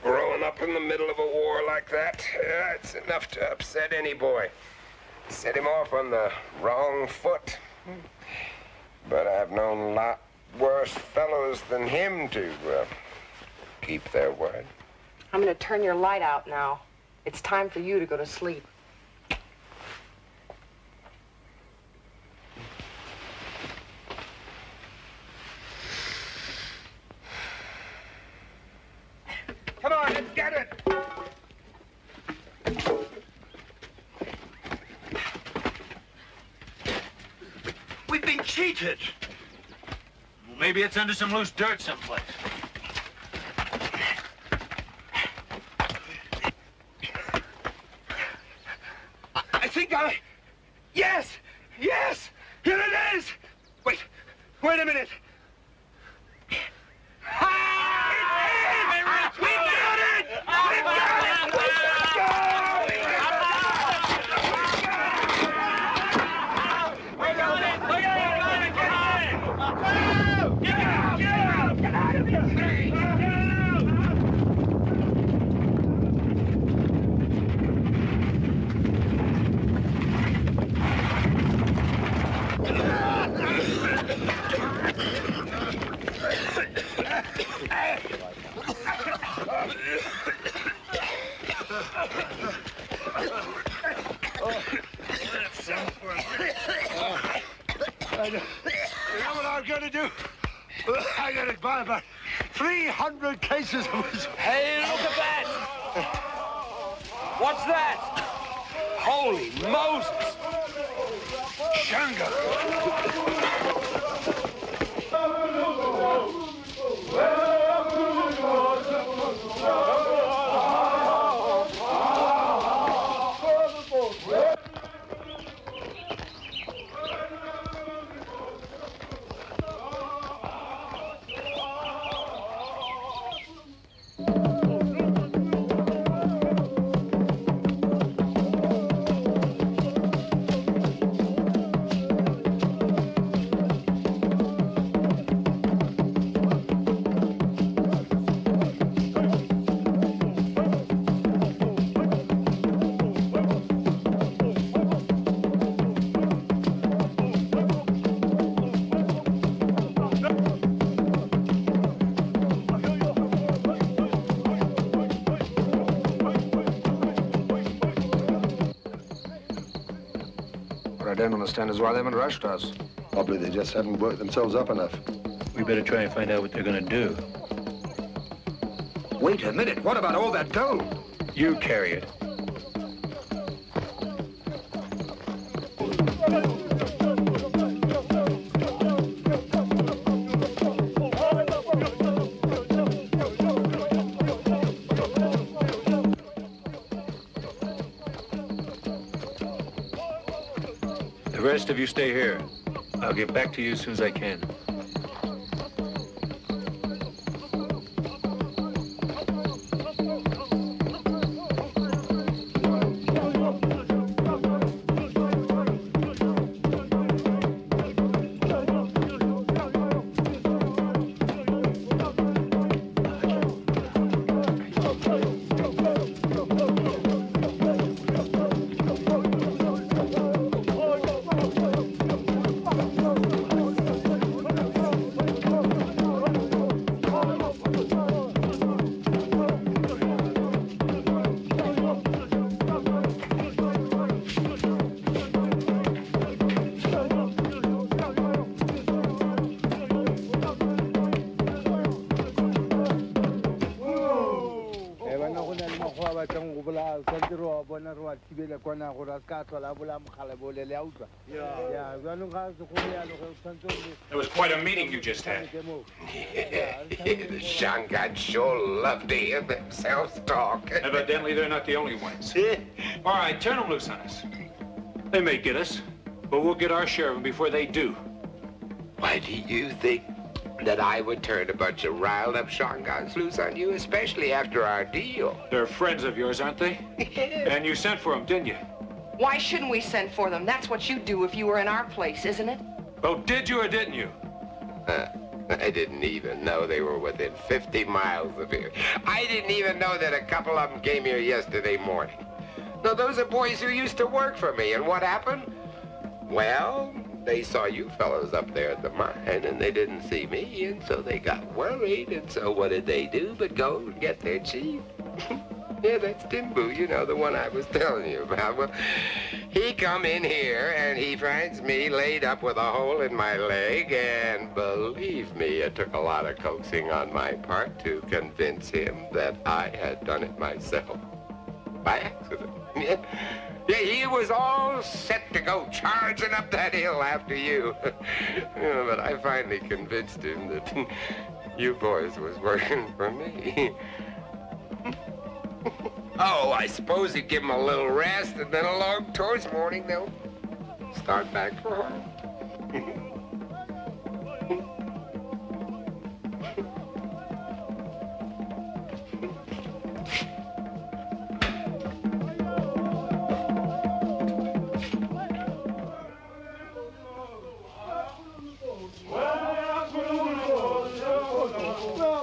Growing up in the middle of a war like that, yeah, it's enough to upset any boy. Set him off on the wrong foot. But I've known a lot worse fellows than him to uh, keep their word. I'm going to turn your light out now. It's time for you to go to sleep. Come on, let's get it. We've been cheated. Well, maybe it's under some loose dirt someplace. I think I... Yes! Yes! Here it is! Wait, wait a minute. I know, you know what I'm gonna do? I gotta buy about 300 cases of whiskey. Hey, look at that! What's that? Holy Moses! What understand is why they haven't rushed us. Probably they just haven't worked themselves up enough. We better try and find out what they're gonna do. Wait a minute. What about all that gold? You carry it. You stay here. I'll get back to you as soon as I can. Thibela kwana gore a se ka tlhola a bolaya mogala bolele a utlwa ya jaanong ga se go yalo go tshwanetse gore It was quite a meeting you just had. the Shangaan sure love to hear themselves talk. Evidently, they're not the only ones. All right, turn them loose on us. They may get us, but we'll get our share of them before they do. Why do you think that I would turn a bunch of riled up Shangaans loose on you, especially after our deal? They're friends of yours, aren't they? and you sent for them, didn't you? Why shouldn't we send for them? That's what you'd do if you were in our place, isn't it? Oh, did you or didn't you? Uh, I didn't even know they were within 50 miles of here. I didn't even know that a couple of them came here yesterday morning. No, those are boys who used to work for me, and what happened? Well, they saw you fellows up there at the mine, and they didn't see me, and so they got worried, and so what did they do but go and get their chief? yeah, that's Timbu, you know, the one I was telling you about. Well, he come in here, and he finds me laid up with a hole in my leg, and believe me, it took a lot of coaxing on my part to convince him that I had done it myself. By accident. He was all set to go charging up that hill after you. Yeah, but I finally convinced him that you boys was working for me. oh, I suppose he'd give him a little rest, and then along towards morning they'll Start back for her.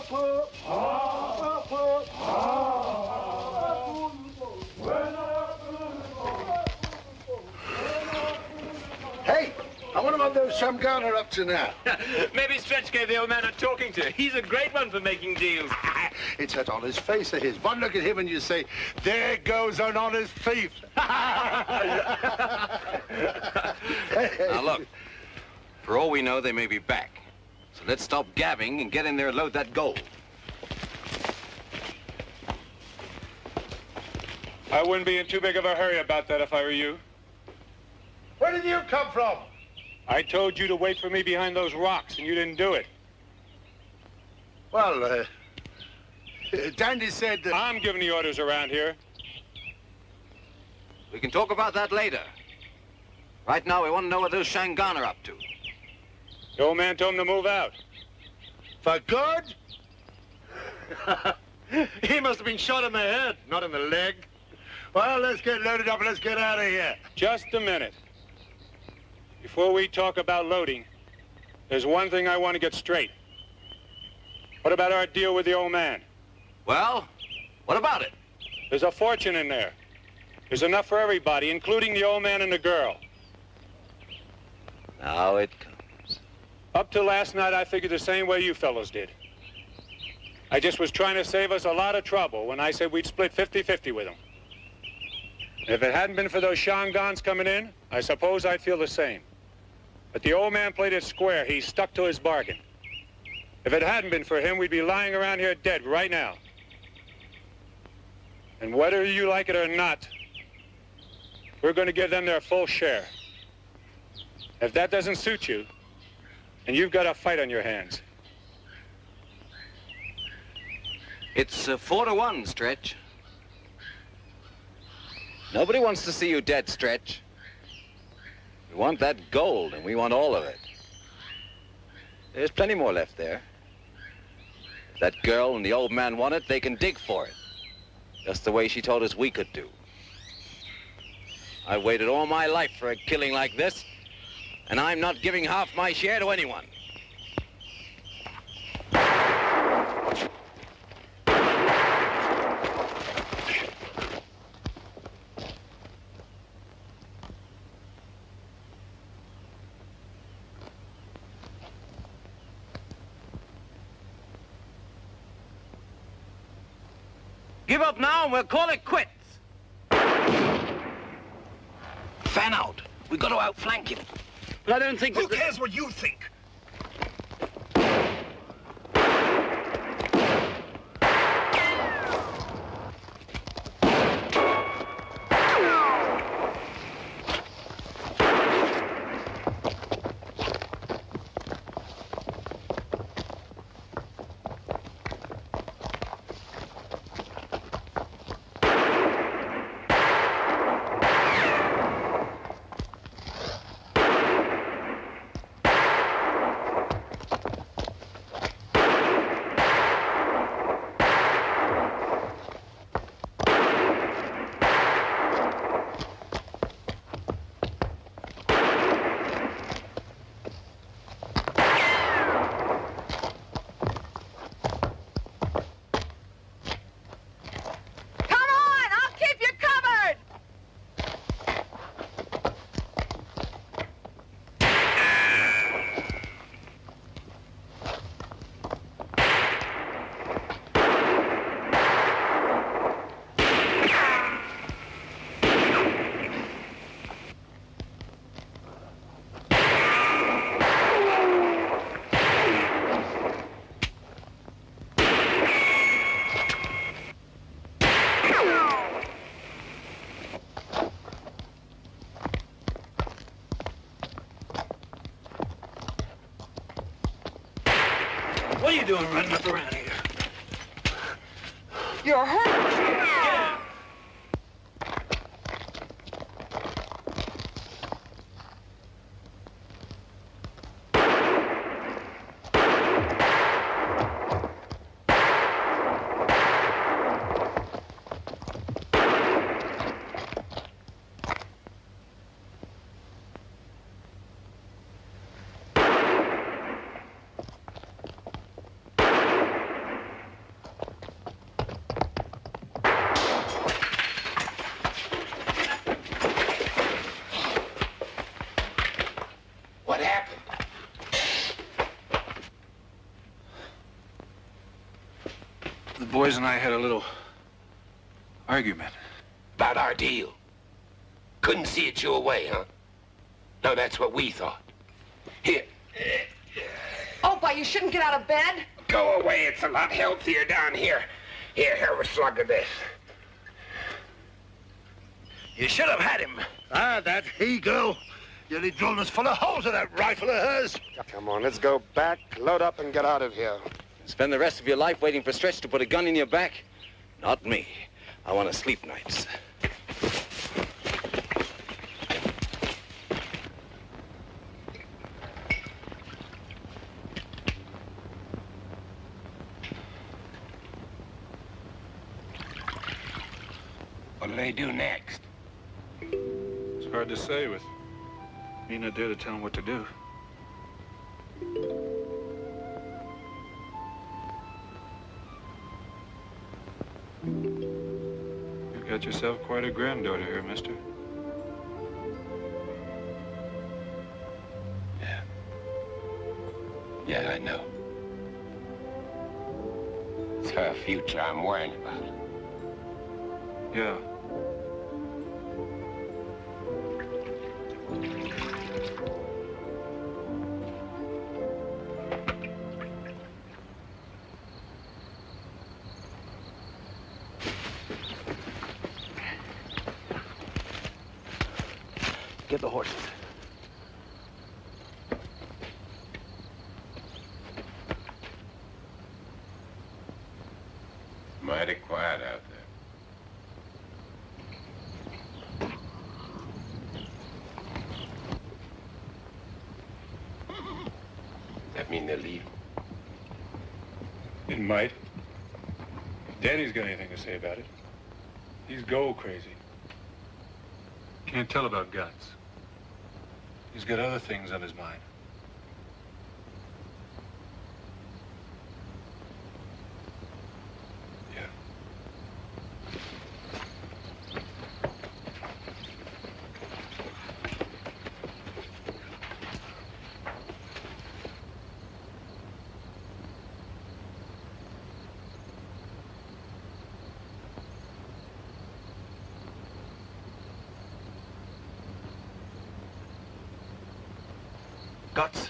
Hey, I wonder what those Shangaan are up to now. Maybe Stretch gave the old man a talking to. He's a great one for making deals. it's that honest face of his. One look at him and you say, there goes an honest thief. Now look, for all we know, they may be back. So let's stop gabbing and get in there and load that gold. I wouldn't be in too big of a hurry about that if I were you. Where did you come from? I told you to wait for me behind those rocks, and you didn't do it. Well, uh, Dandy said that... I'm giving the orders around here. We can talk about that later. Right now, we want to know what those Shangaan are up to. The old man told him to move out. For good? he must have been shot in the head, not in the leg. Well, let's get loaded up and let's get out of here. Just a minute. Before we talk about loading, there's one thing I want to get straight. What about our deal with the old man? Well, what about it? There's a fortune in there. There's enough for everybody, including the old man and the girl. Now it Up to last night, I figured the same way you fellows did. I just was trying to save us a lot of trouble when I said we'd split 50-50 with them. If it hadn't been for those Shangaans coming in, I suppose I'd feel the same. But the old man played it square. He stuck to his bargain. If it hadn't been for him, we'd be lying around here dead right now. And whether you like it or not, we're going to give them their full share. If that doesn't suit you, and you've got a fight on your hands. It's uh, four to one, Stretch. Nobody wants to see you dead, Stretch. We want that gold, and we want all of it. There's plenty more left there. If that girl and the old man want it, they can dig for it. Just the way she told us we could do. I waited all my life for a killing like this, and I'm not giving half my share to anyone. Give up now and we'll call it quits. Fan out. We've got to outflank him. But I don't think... Who cares what you think? Come on, I'll keep you covered. What are you doing running up around here? You're hurt. Boys and I had a little argument. About our deal. Couldn't see it your way, huh? No, that's what we thought. Here, Oupa, you shouldn't get out of bed. go away. It's a lot healthier down here. Here, have a slug of this. You should have had him. Ah, that he-girl. Nearly drilled us full of holes with that rifle of hers. Come on, let's go back, load up, and get out of here. Spend the rest of your life waiting for Stretch to put a gun in your back? Not me. I want to sleep nights. What'll they do next? It's hard to say with me not there to tell them what to do. Got yourself quite a granddaughter here, mister. Yeah, Yeah, I know. It's her future I'm worrying about. Yeah. Might. If Daddy's got anything to say about it. He's go crazy. Can't tell about guns. He's got other things on his mind. Yeah. Guts,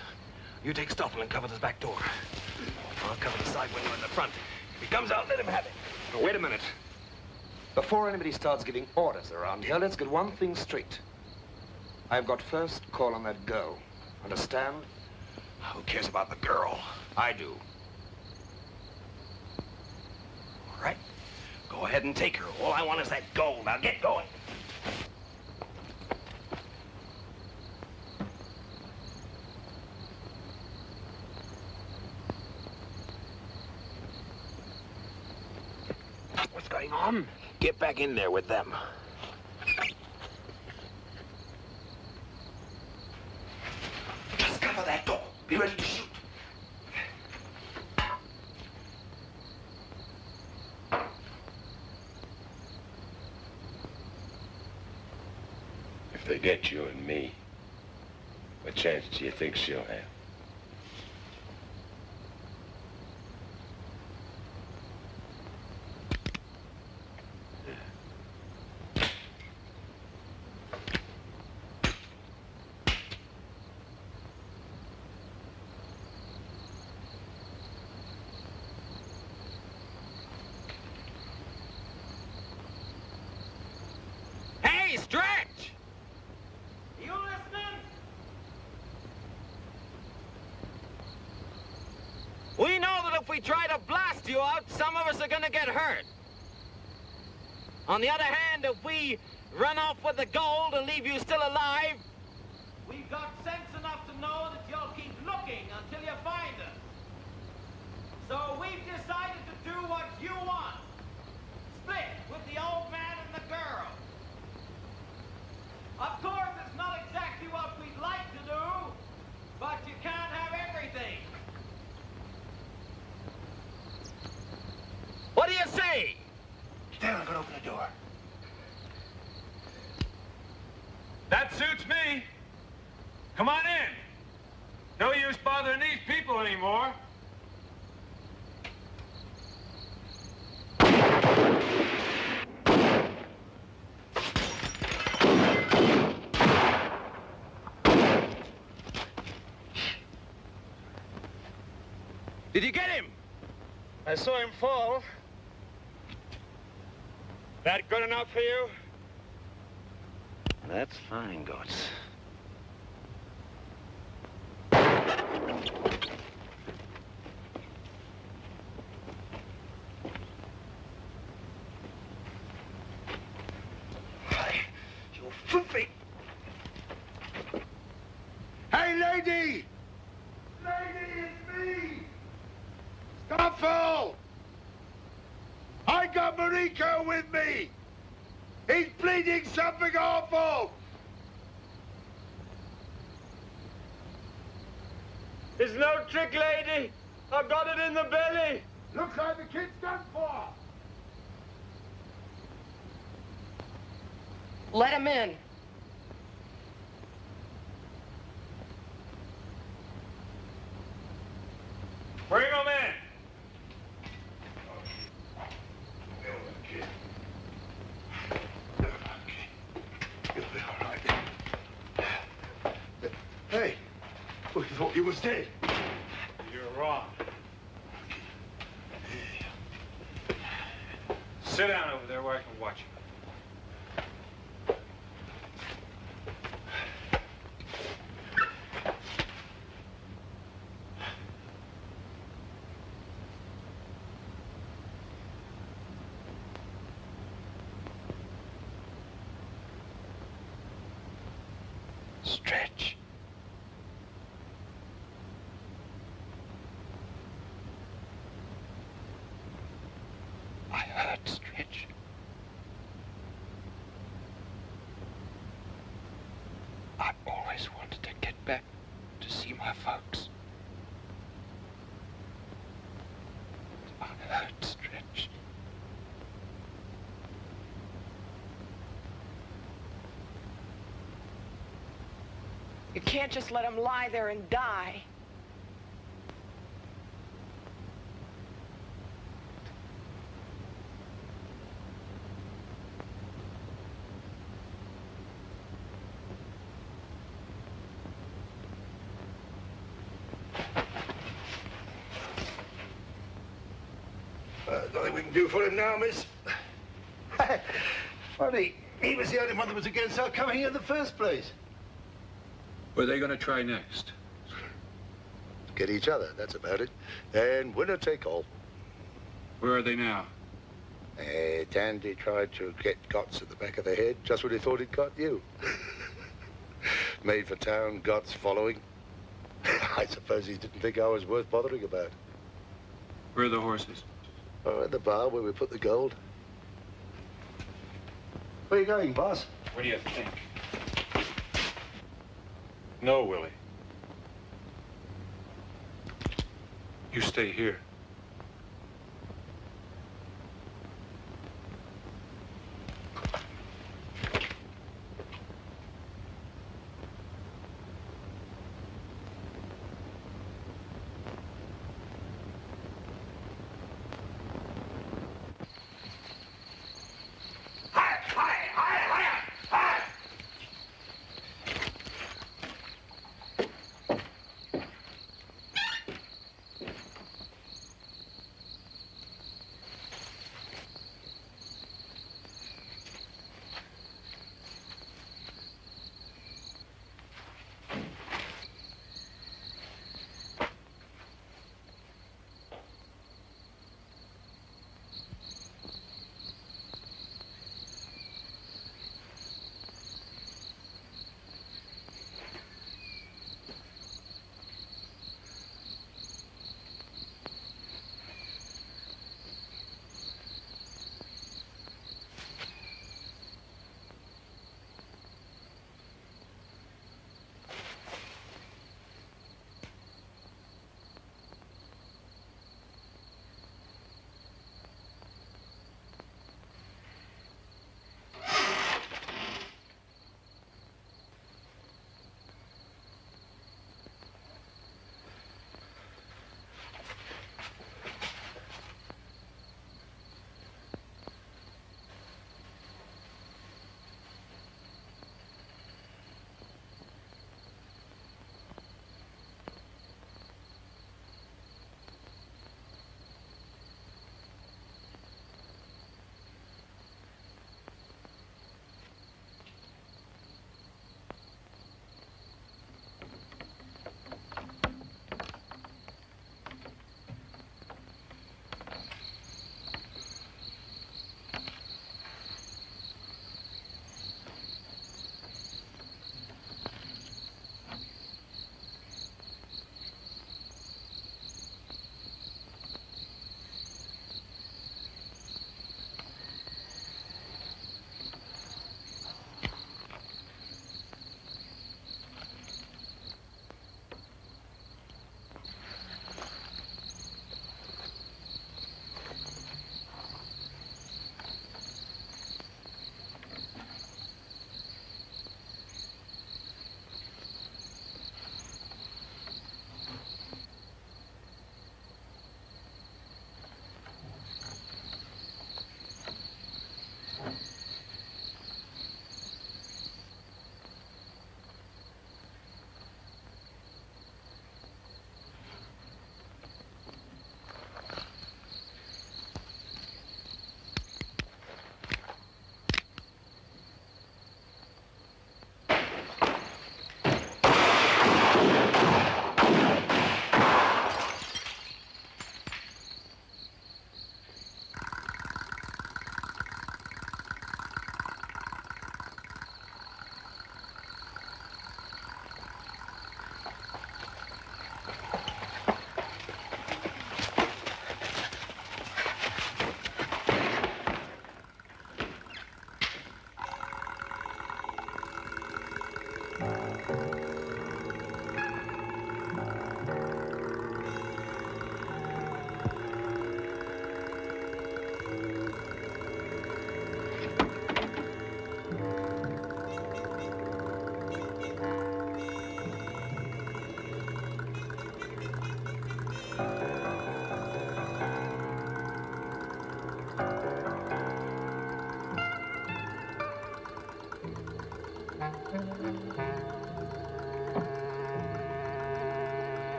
Stoffel and cover this back door. I'll cover the side window in the front. If he comes out, let him have it. Now, wait a minute. Before anybody starts giving orders around here, let's get one thing straight. I've got first call on that girl. Understand? Who cares about the girl? I do. All right. Go ahead and take her. All I want is that gold. Now get going. What's going on? Get back in there with them. Just cover that door. Be ready to shoot. If they get you and me, what chance do you think she'll have? Hey, Stretch! You listening? We know that if we try to blast you out, some of us are gonna get hurt. On the other hand, if we run off with the gold and leave you still alive, we've got sense enough to know that you'll keep looking until you find us. So we've decided to do what you want. Split with the old man and the girl. Of course, it's not exactly what we'd like to do, but you can't have everything. What do you say? Stand, I'm gonna open the door. That suits me. Come on in. No use bothering these people anymore. Did you get him? I saw him fall. That good enough for you? That's fine, Gotts. You filthy! Hey, lady! Lady, it's me! Stoffel! I got Marico with me! He's bleeding something awful! It's no trick, lady. I've got it in the belly. Looks like the kid's done for! Let him in. Bring him in. Hey, we thought you was dead. You're wrong. Sit down over there where I can watch you. Stretch. I heard Stretch. I always wanted to get back to see my folks. I heard Stretch. You can't just let him lie there and die. Uh, nothing we can do for him now, miss. Funny, he was the only one that was against our coming here in the first place. What are they going to try next? Get each other, that's about it. And winner take all. Where are they now? Uh, Dandy tried to get Gotts at the back of the head just when he thought he'd got you. Made for town, Gotts following. I suppose he didn't think I was worth bothering about. Where are the horses? Oh, at the bar where we put the gold. Where are you going, boss? What do you think? No, Willie. You stay here.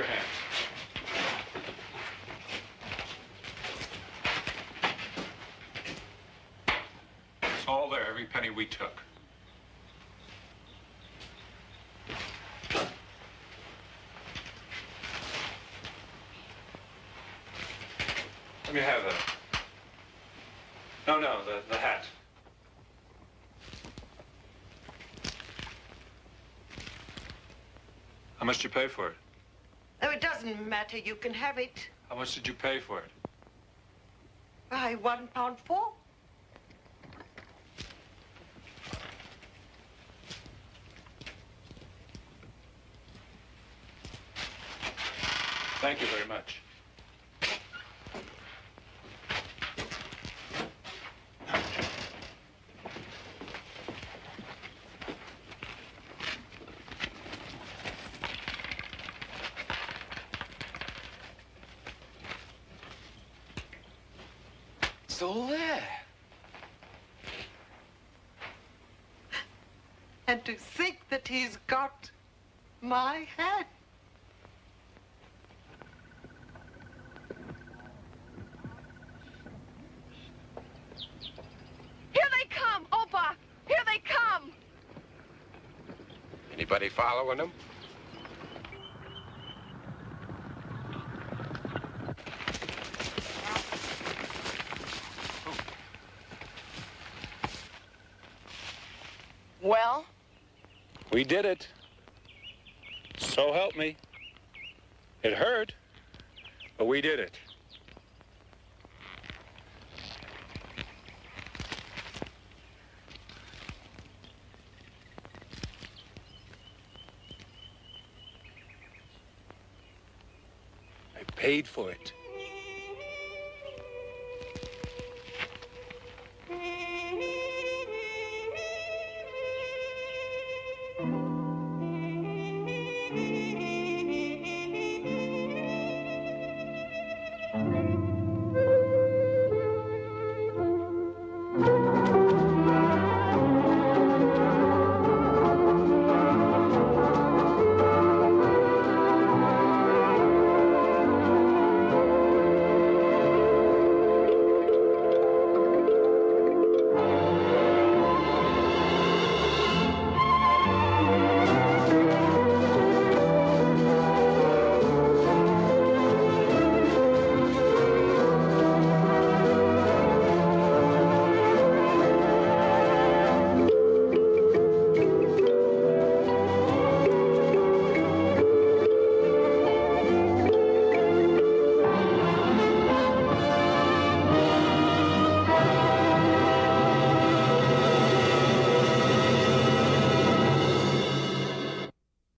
Your hand. It's all there, every penny we took. Let me have that. No, no, the, the hat. How much did you pay for it? Oh, it doesn't matter. You can have it. How much did you pay for it? Why, one pound four. Thank you very much. It's all there. And to think that he's got my head. Here they come, Oupa! Here they come! Anybody following them? Well, We did it. So help me. It hurt, but we did it. I paid for it.